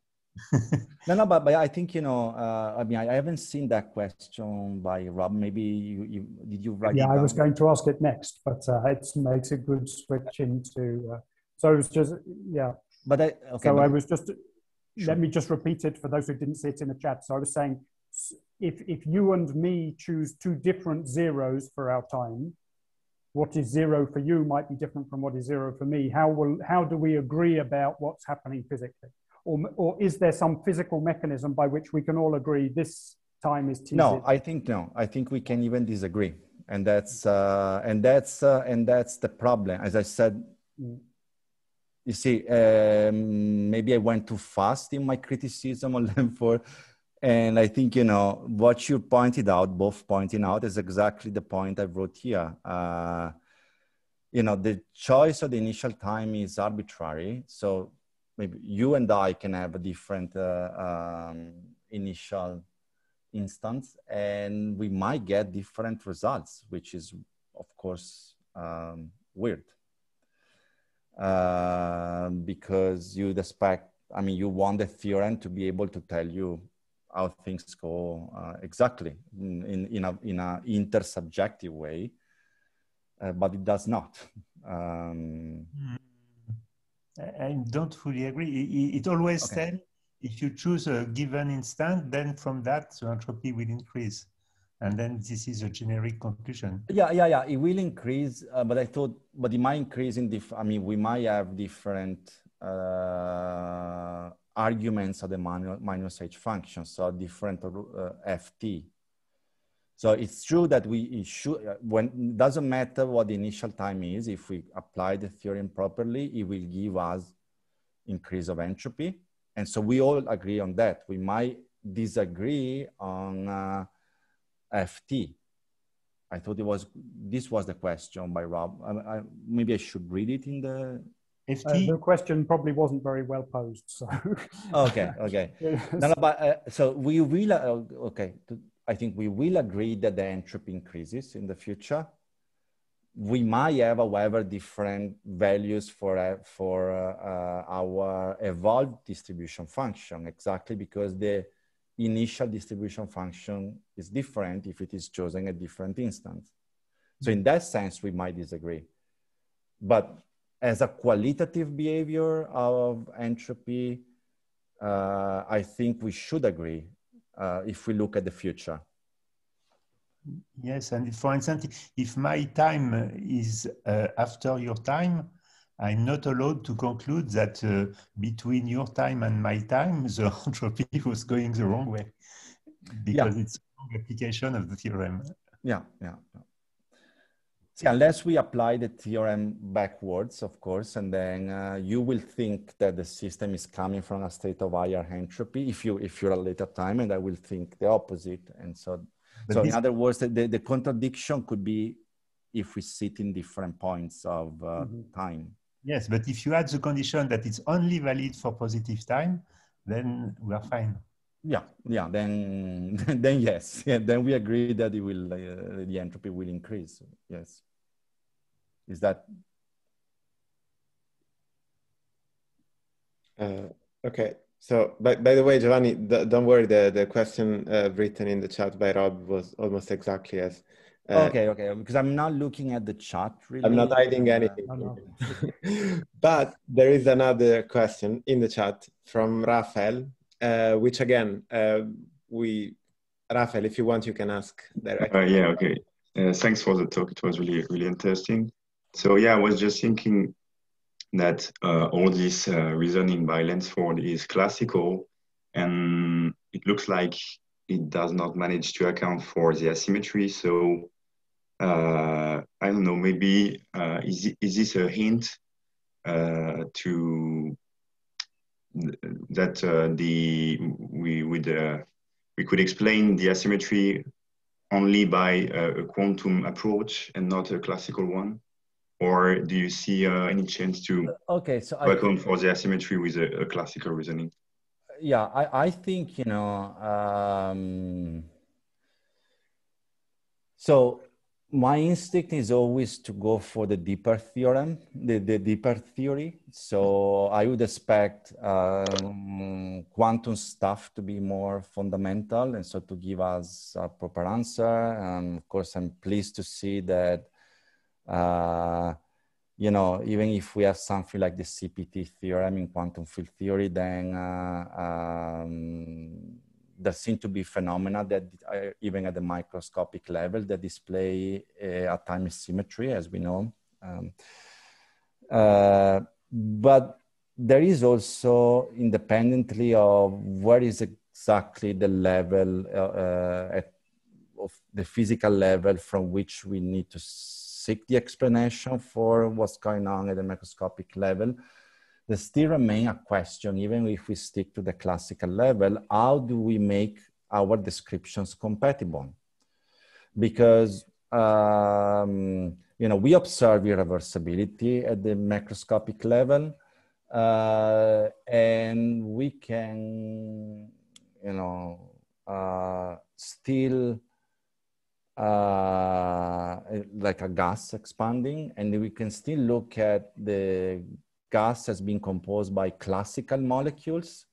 No, no, but, but I think you know. Uh, I mean, I, I, haven't seen that question by Rob. Maybe you, you did you write? Yeah, I was going to ask it next, but uh, it makes a good switch into. Uh, so it was just yeah. But I, okay, so but, I was just. Sure. Let me just repeat it for those who didn't see it in the chat. So I was saying, if if you and me choose two different zeros for our time, what is zero for you might be different from what is zero for me. How will how do we agree about what's happening physically? Or, or is there some physical mechanism by which we can all agree this time is t? No, I think no. I think we can even disagree, and that's uh, and that's uh, and that's the problem. As I said, mm. you see, um, maybe I went too fast in my criticism on Lanford. And I think, you know, what you pointed out, both pointing out, is exactly the point I wrote here. Uh, you know, the choice of the initial time is arbitrary. So maybe you and I can have a different uh, um, initial instance and we might get different results, which is of course um, weird. Uh, because you'd expect, I mean, you want the theorem to be able to tell you how things go uh, exactly in, in, a, in a intersubjective way, uh, but it does not. Um, mm. I don't fully agree. It, it always okay. said if you choose a given instant, then from that the entropy will increase. And then this is a generic conclusion. Yeah, yeah, yeah. It will increase, uh, but I thought, but it might increase in diff. I mean, we might have different uh, arguments of the minus h function, so different uh, ft. So it's true that we should, uh, when it doesn't matter what the initial time is, if we apply the theorem properly, it will give us increase of entropy. And so we all agree on that. We might disagree on uh, FT. I thought it was, this was the question by Rob. I, I, maybe I should read it in the, FT? Uh, the question probably wasn't very well posed. So okay, okay. no, no, but uh, so we will. Uh, okay, I think we will agree that the entropy increases in the future. We might have, however, different values for uh, for uh, our evolved distribution function, exactly because the initial distribution function is different if it is chosen at different instance. So in that sense, we might disagree. But as a qualitative behavior of entropy, uh, I think we should agree uh, if we look at the future. Yes, and for instance, if my time is uh, after your time, I'm not allowed to conclude that uh, between your time and my time, the entropy was going the wrong way because yeah. it's a wrong application of the theorem. Yeah, yeah. See, unless we apply the theorem backwards, of course, and then uh, you will think that the system is coming from a state of higher entropy if you if you're a later time, and I will think the opposite. And so, but so in other words, the, the contradiction could be if we sit in different points of uh, mm -hmm. time. Yes, but if you add the condition that it's only valid for positive time, then we are fine. Yeah, yeah. Then, then yes. Yeah, then we agree that it will uh, the entropy will increase. Yes. Is that? Uh, okay. So, by, by the way, Giovanni, don't worry. The the question uh, written in the chat by Rob was almost exactly as uh, okay, okay. Because I'm not looking at the chat. Really. I'm not hiding uh, anything. but there is another question in the chat from Rafael, uh, which again, uh, we, Rafael, if you want, you can ask directly. Uh, yeah, okay. Uh, thanks for the talk. It was really, really interesting. So yeah, I was just thinking that all this reasoning by Lanford is classical, and it looks like it does not manage to account for the asymmetry. So uh, I don't know, maybe uh, is, is this a hint uh, to that uh, the we would uh, we could explain the asymmetry only by a, quantum approach and not a classical one? Or do you see uh, any chance to okay, so account for the asymmetry with a, a, classical reasoning? Yeah, I, I think, you know, um, so my instinct is always to go for the deeper theorem, the, the deeper theory. So I would expect um, quantum stuff to be more fundamental and so to give us a proper answer. And of course, I'm pleased to see that, uh, you know, even if we have something like the CPT theorem in quantum field theory, then uh, um, there seem to be phenomena that uh, even at the microscopic level that display a time symmetry, as we know. Um, uh, but there is also independently of what is exactly the level uh, uh, at, of the physical level from which we need to seek the explanation for what's going on at the microscopic level there still remain a question, even if we stick to the classical level, how do we make our descriptions compatible? Because, um, you know, we observe irreversibility at the macroscopic level, uh, and we can, you know, uh, still uh, like a gas expanding, and we can still look at the gas as being composed by classical molecules.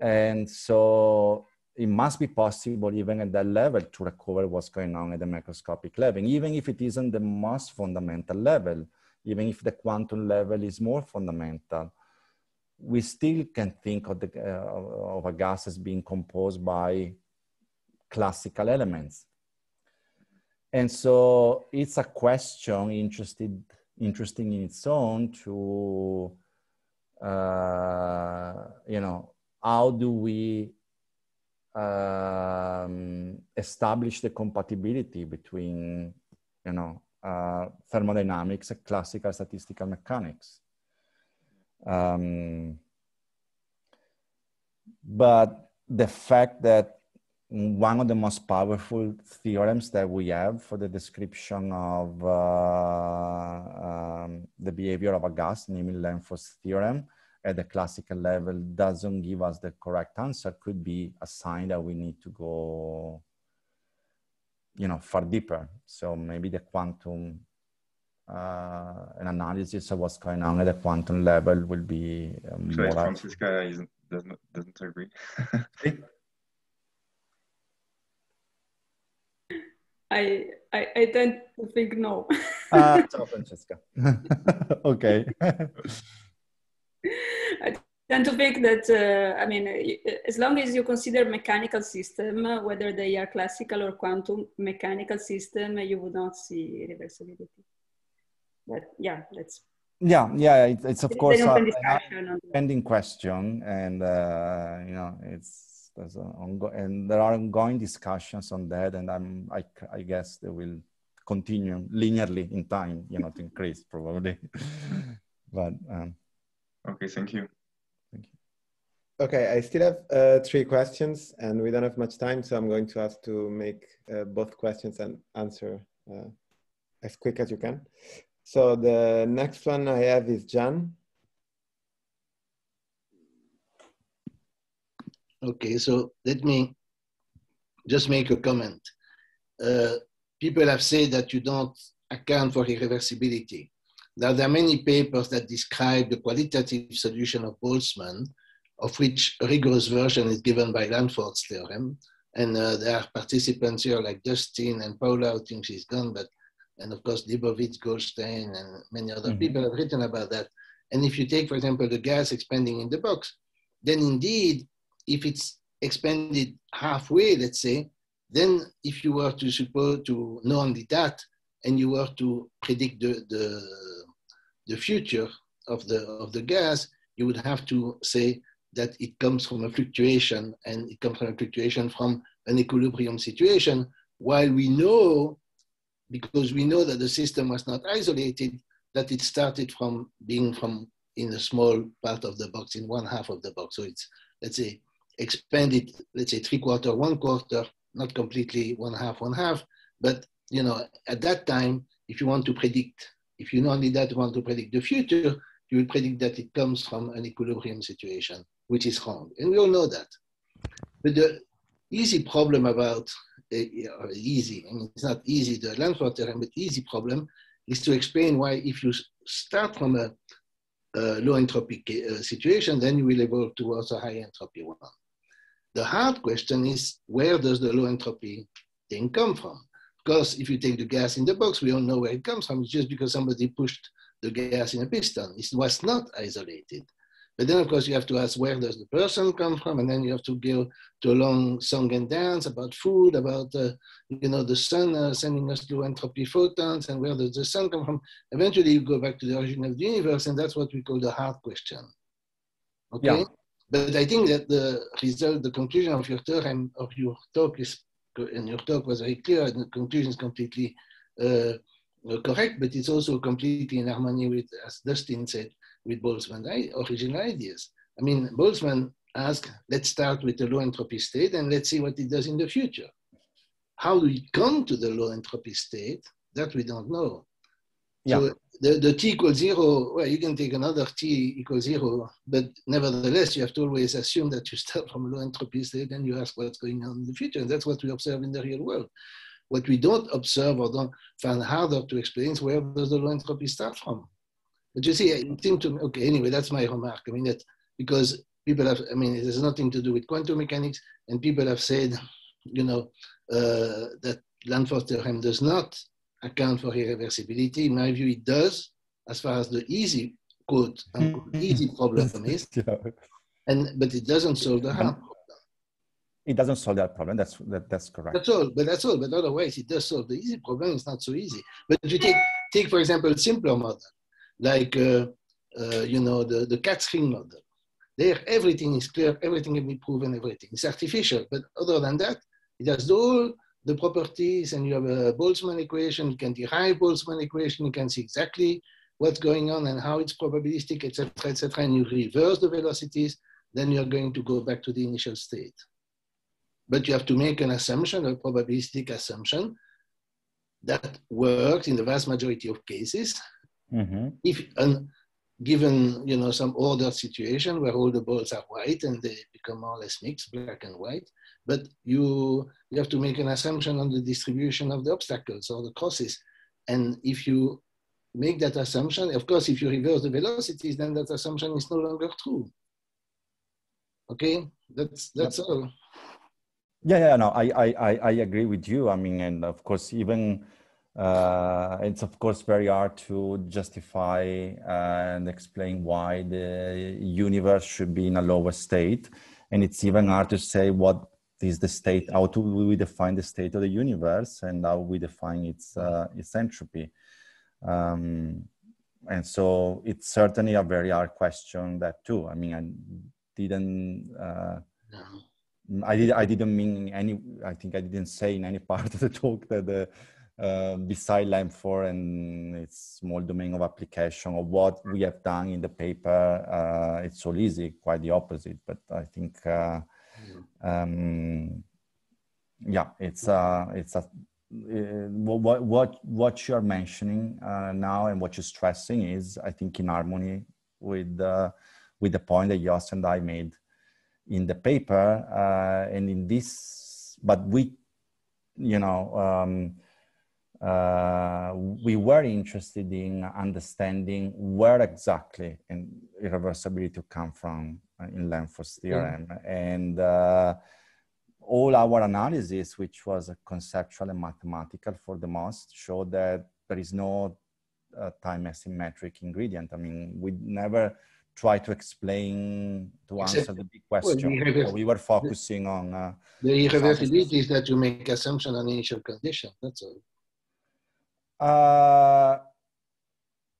And so it must be possible even at that level to recover what's going on at the microscopic level, even if it isn't the most fundamental level, even if the quantum level is more fundamental. We still can think of, the, uh, of a gas as being composed by classical elements. And so it's a question interested interesting in its own to uh, you know how do we um, establish the compatibility between you know uh, thermodynamics and classical statistical mechanics? Um, but the fact that one of the most powerful theorems that we have for the description of uh, um, the behavior of a gas, namely Lanford's theorem, at the classical level doesn't give us the correct answer could be a sign that we need to go, you know, far deeper. So maybe the quantum, uh, an analysis of what's going on at the quantum level will be uh, more. Francisca isn't, doesn't, doesn't agree. I, I, I tend to think no. ah, ciao Francesca. okay. I tend to think that, uh, I mean, as long as you consider mechanical system, whether they are classical or quantum mechanical system, you would not see reversibility. But yeah, that's. Yeah, yeah, it, it's of course a, a pending question, and uh, you know, it's there's ongo- and there are ongoing discussions on that, and I'm I, I guess they will continue linearly in time, you know, to increase probably. but um, okay, thank you. Okay, I still have uh, three questions and we don't have much time, so I'm going to ask to make uh, both questions and answer uh, as quick as you can. So the next one I have is Jan. Okay, so let me just make a comment. Uh, people have said that you don't account for irreversibility. Now, there are many papers that describe the qualitative solution of Boltzmann, of which a rigorous version is given by Lanford's theorem. And uh, there are participants here like Dustin and Paula, who think she's gone, but, and of course, Lebowitz, Goldstein, and many other mm-hmm. people have written about that. And if you take, for example, the gas expanding in the box, then indeed, if it's expanded halfway, let's say, then if you were to suppose to know only that, and you were to predict the, the, the future of the, of the gas, you would have to say that it comes from a fluctuation and it comes from a fluctuation from an equilibrium situation, while we know, because we know that the system was not isolated, that it started from being from in a small part of the box, in one half of the box. So it's, let's say, expanded, let's say three quarter, one quarter, not completely one half, one half, but you know, at that time, if you want to predict, if you know only that want to predict the future, you will predict that it comes from an equilibrium situation which is wrong. And we all know that. But the easy problem about, uh, easy, I mean, it's not easy, the Lanford theorem, but easy problem is to explain why if you start from a, a low entropy uh, situation, then you will evolve towards a high entropy one. The hard question is, where does the low entropy thing come from? Because if you take the gas in the box, we all know where it comes from. It's just because somebody pushed the gas in a piston. It was not isolated. But then, of course, you have to ask where does the person come from, and then you have to go to a long song and dance about food, about uh, you know the sun uh, sending us low entropy photons, and where does the sun come from. Eventually, you go back to the origin of the universe, and that's what we call the hard question. Okay. Yeah. But I think that the result, the conclusion of your theorem of your talk is, and your talk was very clear, and the conclusion is completely uh, correct, but it's also completely in harmony with, as Dustin said, with Boltzmann's original ideas. I mean, Boltzmann asked, let's start with the low entropy state and let's see what it does in the future. How do we come to the low entropy state? That we don't know. Yeah. So the, the t equals zero, well, you can take another t equals zero, but nevertheless, you have to always assume that you start from a low entropy state and you ask what's going on in the future. And that's what we observe in the real world. What we don't observe or don't find harder to explain is where does the low entropy start from? But you see, it seemed to me, okay, anyway, that's my remark. I mean, that because people have, I mean, it has nothing to do with quantum mechanics, and people have said, you know, uh, that Lanford theorem does not account for irreversibility. In my view, it does, as far as the easy, quote, unquote, easy problem is. yeah. And, but it doesn't solve the hard problem. It doesn't solve that problem. That's that, that's correct. That's all. But that's all. But otherwise, it does solve the easy problem. It's not so easy. But if you take take for example, simpler model, like, uh, uh, you know, the, the Kac ring model. There, everything is clear, everything can be proven, everything. It's artificial, but other than that, it has all the properties and you have a Boltzmann equation, you can derive Boltzmann equation, you can see exactly what's going on and how it's probabilistic, etc., etc., and you reverse the velocities, then you're going to go back to the initial state. but you have to make an assumption, a probabilistic assumption that works in the vast majority of cases. Mm-hmm. If an, given you know some ordered situation where all the balls are white and they become more or less mixed, black and white, but you you have to make an assumption on the distribution of the obstacles or the crosses, and if you make that assumption, of course, if you reverse the velocities, then that assumption is no longer true. Okay, that's that's all. Yeah, yeah, no, I, I, I agree with you. I mean, and of course, even uh, it's of course very hard to justify and explain why the universe should be in a lower state, and it's even hard to say what is the state. How do we define the state of the universe, and how we define its uh, its entropy? Um, and so it's certainly a very hard question that too. I mean, I didn't. Uh, no. I did. I didn't mean any. I think I didn't say in any part of the talk that the uh, beside Lanford and its small domain of application of what we have done in the paper, uh, it's all easy. Quite the opposite. But I think, uh, um, yeah, it's a it's a uh, what what what you're mentioning uh, now and what you're stressing is, I think, in harmony with uh, with the point that Jos and I made in the paper, uh, and in this, but we, you know, um, uh, we were interested in understanding where exactly in irreversibility come from in Lanford's theorem, yeah. and all our analysis, which was conceptual and mathematical for the most, showed that there is no uh, time asymmetric ingredient. I mean, we never try to explain to answer Except, the big question. Well, we were focusing on uh, the irreversibility is that you make assumption on initial condition. That's all. Uh,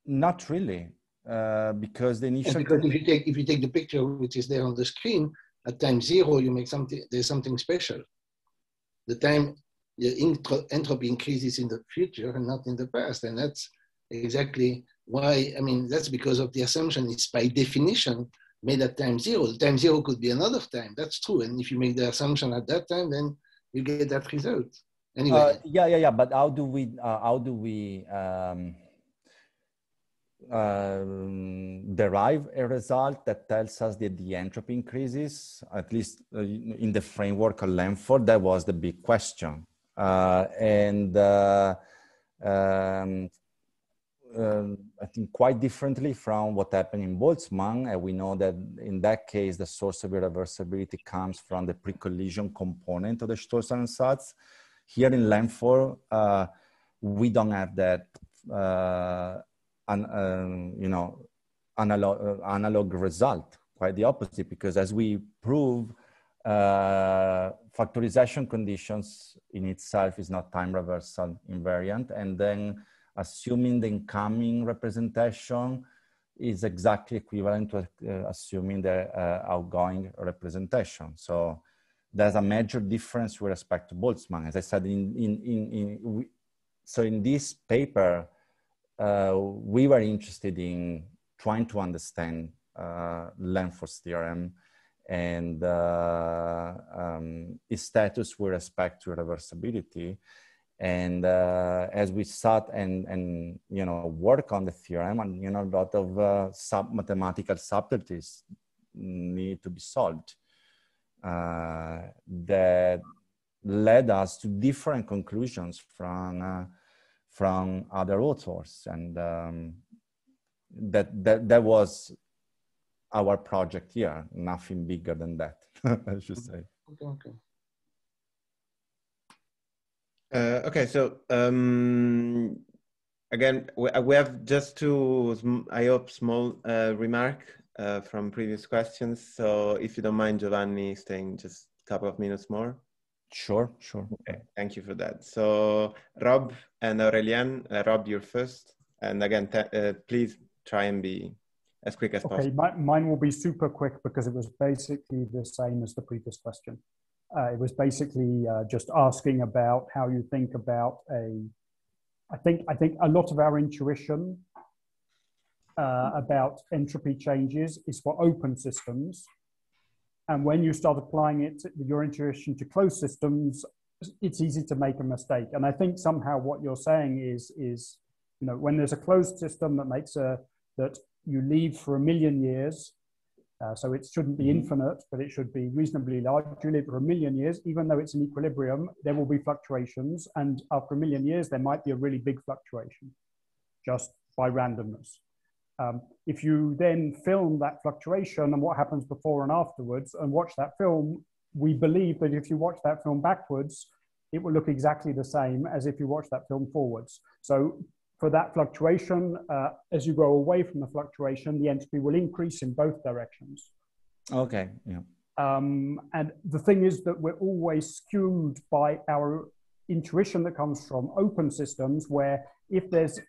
not really, uh, because the initial. Because if you take if you take the picture which is there on the screen, at time zero, you make something, there's something special. The time the entropy increases in the future and not in the past. And that's exactly why, I mean, that's because of the assumption it's by definition made at time zero. Time zero could be another time. That's true. And if you make the assumption at that time, then you get that result. Anyway. Uh, yeah, yeah, yeah. But how do we, uh, how do we, um, um, derive a result that tells us that the entropy increases, at least uh, in the framework of Lanford, that was the big question. Uh, and uh, um, um, I think quite differently from what happened in Boltzmann, and we know that in that case, the source of irreversibility comes from the pre-collision component of the Stosszahlansatz Here in Lanford, uh, we don't have that uh, an, um, you know, analog, uh, analog result. Quite the opposite, because as we prove, uh, factorization conditions in itself is not time reversal invariant. And then assuming the incoming representation is exactly equivalent to uh, assuming the uh, outgoing representation. So there's a major difference with respect to Boltzmann. As I said, in, in, in, in we, so in this paper, uh, we were interested in trying to understand uh, Lanford's theorem and uh, um, its status with respect to reversibility. And uh, as we sat and, and, you know, work on the theorem and, you know, a lot of uh, sub mathematical subtleties need to be solved uh, that led us to different conclusions from from other authors. And um, that, that, that was our project here, nothing bigger than that, I should say. Okay, okay. Uh, okay, so um, again, we, we have just two, I hope, small uh, remark uh, from previous questions. So if you don't mind, Giovanni, staying just a couple of minutes more. Sure, sure. Okay, thank you for that. So Rob and Aurélien, uh, Rob, you're first. And again, uh, please try and be as quick as okay, possible. Okay, mine will be super quick because it was basically the same as the previous question. Uh, it was basically uh, just asking about how you think about a. I think I think a lot of our intuition uh, about entropy changes is for open systems, And when you start applying it, to your intuition to closed systems, it's easy to make a mistake. And I think somehow what you're saying is, is you know, when there's a closed system that makes a, that you leave for a million years, uh, so it shouldn't be mm-hmm. infinite, but it should be reasonably large. You live for a million years, even though it's an equilibrium, there will be fluctuations. And after a million years, there might be a really big fluctuation just by randomness. Um, if you then film that fluctuation and what happens before and afterwards and watch that film, we believe that if you watch that film backwards, it will look exactly the same as if you watch that film forwards. So for that fluctuation, uh, as you go away from the fluctuation, the entropy will increase in both directions. Okay, yeah. Um, and the thing is that we're always skewed by our intuition that comes from open systems where if there's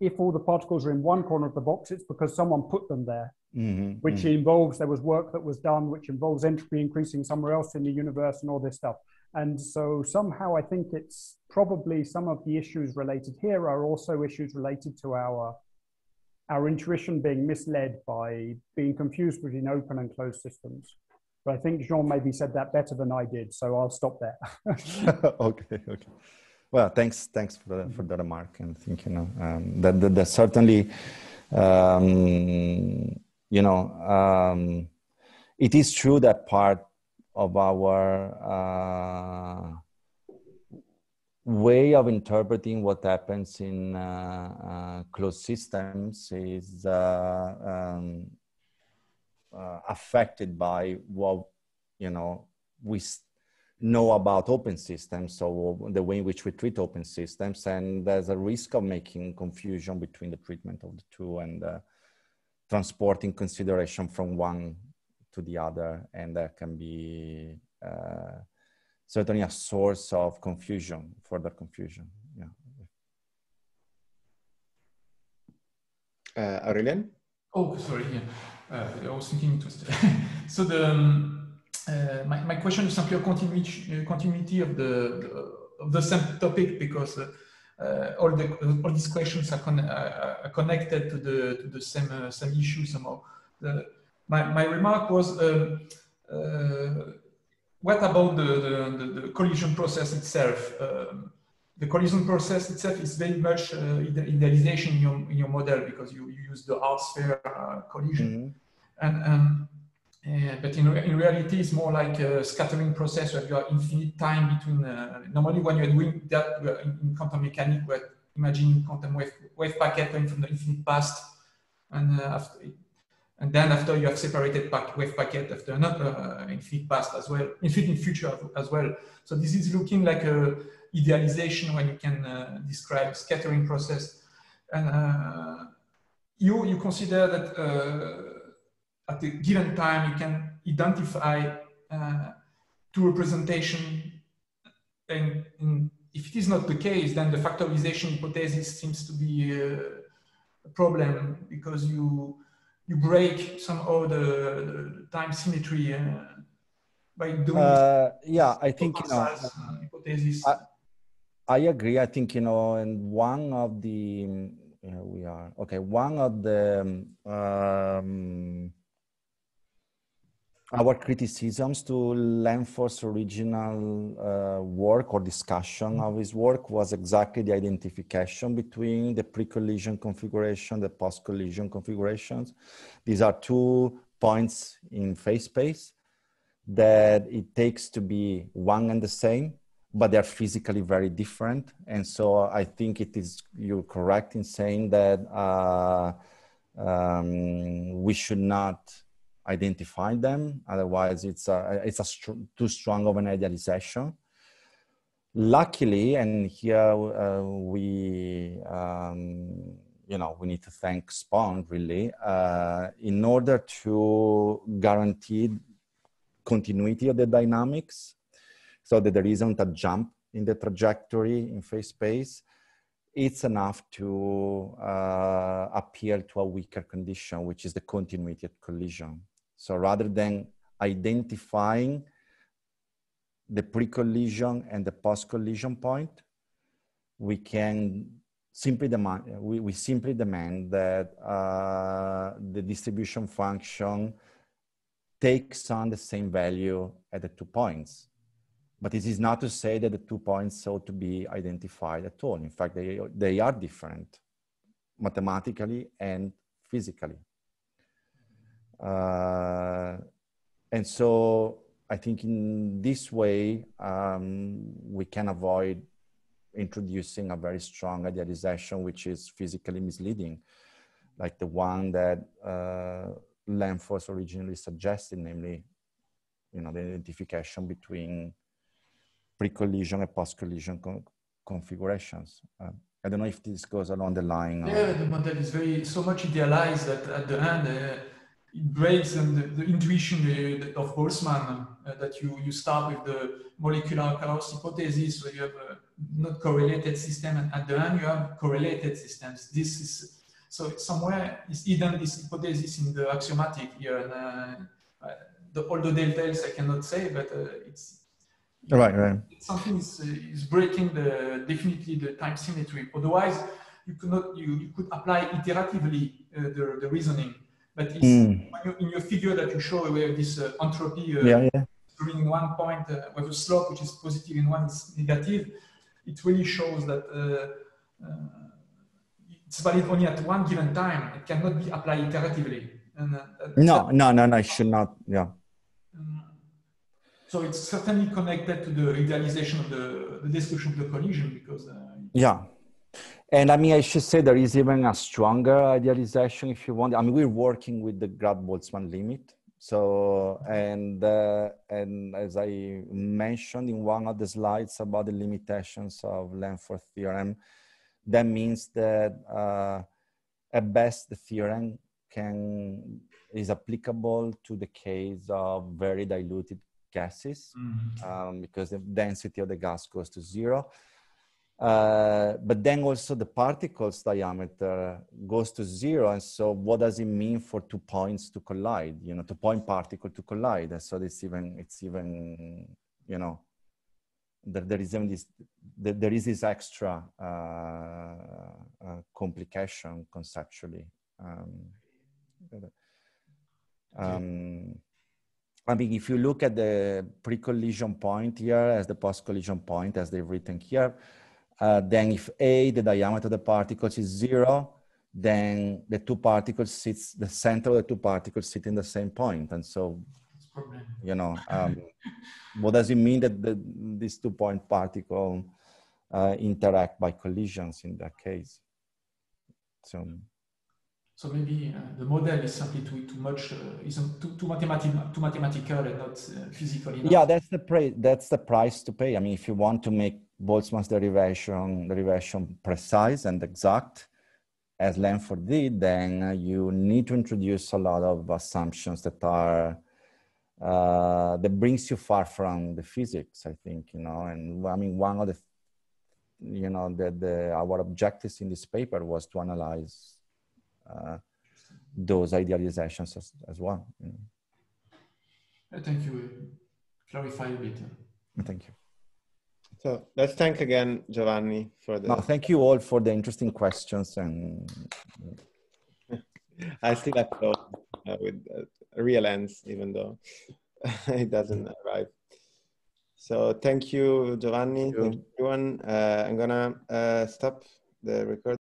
if all the particles are in one corner of the box, it's because someone put them there, mm-hmm, which mm-hmm. involves there was work that was done, which involves entropy increasing somewhere else in the universe and all this stuff. And so somehow I think it's probably some of the issues related here are also issues related to our our intuition being misled by being confused between open and closed systems. But I think Jean maybe said that better than I did, so I'll stop there. okay, okay. Well, thanks, thanks for the, for the remark, and I think you know um, that, that, that certainly, um, you know, um, it is true that part of our uh, way of interpreting what happens in uh, uh, closed systems is uh, um, uh, affected by what you know we know about open systems so the way in which we treat open systems and there's a risk of making confusion between the treatment of the two and uh, transporting consideration from one to the other and that can be uh, certainly a source of confusion, further confusion. Yeah. Uh, Aurélien? Oh, sorry. Yeah. Uh, I was thinking it was. so the um, uh, my, my question is simply a continuity continuity of the of the same topic because uh, uh, all the all these questions are, con are connected to the to the same uh, same issue somehow. The, my my remark was. Um, what about the, the, the, collision process itself? Um, the collision process itself is very much uh, idealization in your, in your model because you, you use the hard-sphere uh, collision. Mm -hmm. And, um, uh, but in, in reality, it's more like a scattering process where you have infinite time between. Uh, normally, when you're doing that in, in quantum mechanics, we're imagining quantum wave, wave packet going from the infinite past, and uh, after and then after you have separated pack, wave packet after another uh, infinite past as well, infinite future as well. So this is looking like a idealization when you can uh, describe scattering process. And uh, you, you consider that at a given time you can identify uh, two representation and, and, if it is not the case, then the factorization hypothesis seems to be uh, a problem because you you break somehow the, the time symmetry uh, by doing uh, yeah i think you know hypothesis I, I, agree. I think you know and one of the yeah, we are okay one of the um, our criticisms to Lanford's original uh, work or discussion of his work was exactly the identification between the pre-collision configuration, the post-collision configurations. These are two points in phase space that it takes to be one and the same, but they're physically very different. And so I think it is, you're correct in saying that uh, um, we should not identify them. Otherwise, it's a, it's a too strong of an idealization. Luckily, and here uh, we, um, you know, we need to thank Spohn really, uh, in order to guarantee continuity of the dynamics, so that there isn't a jump in the trajectory in phase space, it's enough to uh, appeal to a weaker condition, which is the continuity of collision. So rather than identifying the pre-collision and the post-collision point, we can simply demand, we, we simply demand that uh, the distribution function takes on the same value at the two points. But this is not to say that the two points ought to be identified at all. In fact, they, they are different mathematically and physically. Uh, and so I think in this way, um, we can avoid introducing a very strong idealization, which is physically misleading, like the one that uh, Lanford originally suggested, namely, you know, the identification between pre-collision and post-collision con configurations. Uh, I don't know if this goes along the line. Yeah, the model is very so much idealized that at the end uh, it breaks and the, the intuition uh, of Boltzmann uh, that you you start with the molecular chaos hypothesis where you have a not correlated system and at the end you have correlated systems. This is so somewhere is hidden this hypothesis in the axiomatic here. And, uh, uh, the, all the details I cannot say, but it's Right, right. Something is, uh, is breaking the definitely the time symmetry. Otherwise, you could not you, you could apply iteratively uh, the, the reasoning. But mm. you, in your figure that you show where this uh, entropy uh, yeah, yeah. in one point uh, with a slope which is positive and one is negative, it really shows that uh, it's valid only at one given time. It cannot be applied iteratively. And, no, no, no, no, it should not. Yeah. Um, so it's certainly connected to the idealization of the, the description of the collision because. Uh, yeah. And I mean, I should say there is even a stronger idealization if you want. I mean, we're working with the Grad-Boltzmann limit. So, and, uh, and as I mentioned in one of the slides about the limitations of Lanford theorem, that means that uh, at best the theorem can is applicable to the case of very diluted gases mm-hmm. um, because the density of the gas goes to zero. Uh, but then also the particle's diameter goes to zero. And so what does it mean for two points to collide, you know, two point particle to collide? And so it's even, it's even, you know, there, there is even this, there, there is this extra uh, uh, complication conceptually. Um, um, I mean, if you look at the pre-collision point here as the post-collision point as they've written here, uh, then if A, the diameter of the particles is zero, then the two particles sits, the center of the two particles sit in the same point. And so, you know, um, what does it mean that the, these two point particle uh, interact by collisions in that case? So so maybe uh, the model is simply too, too much, uh, isn't too, too, mathematic, too mathematical and not uh, physical enough. Yeah, that's the price. That's the price to pay. I mean, if you want to make Boltzmann's derivation derivation precise and exact, as Lanford did, then you need to introduce a lot of assumptions that are uh, that brings you far from the physics. I think you know, and I mean, one of the you know that the, our objectives in this paper was to analyze uh, those idealizations as, as well. You know. Thank you. Clarify a bit. Thank you. So let's thank again Giovanni for the. No, thank you all for the interesting questions and. I still have to uh, with a real ends, even though it doesn't arrive. So thank you, Giovanni. Thank you, everyone. Uh, I'm gonna uh, stop the record.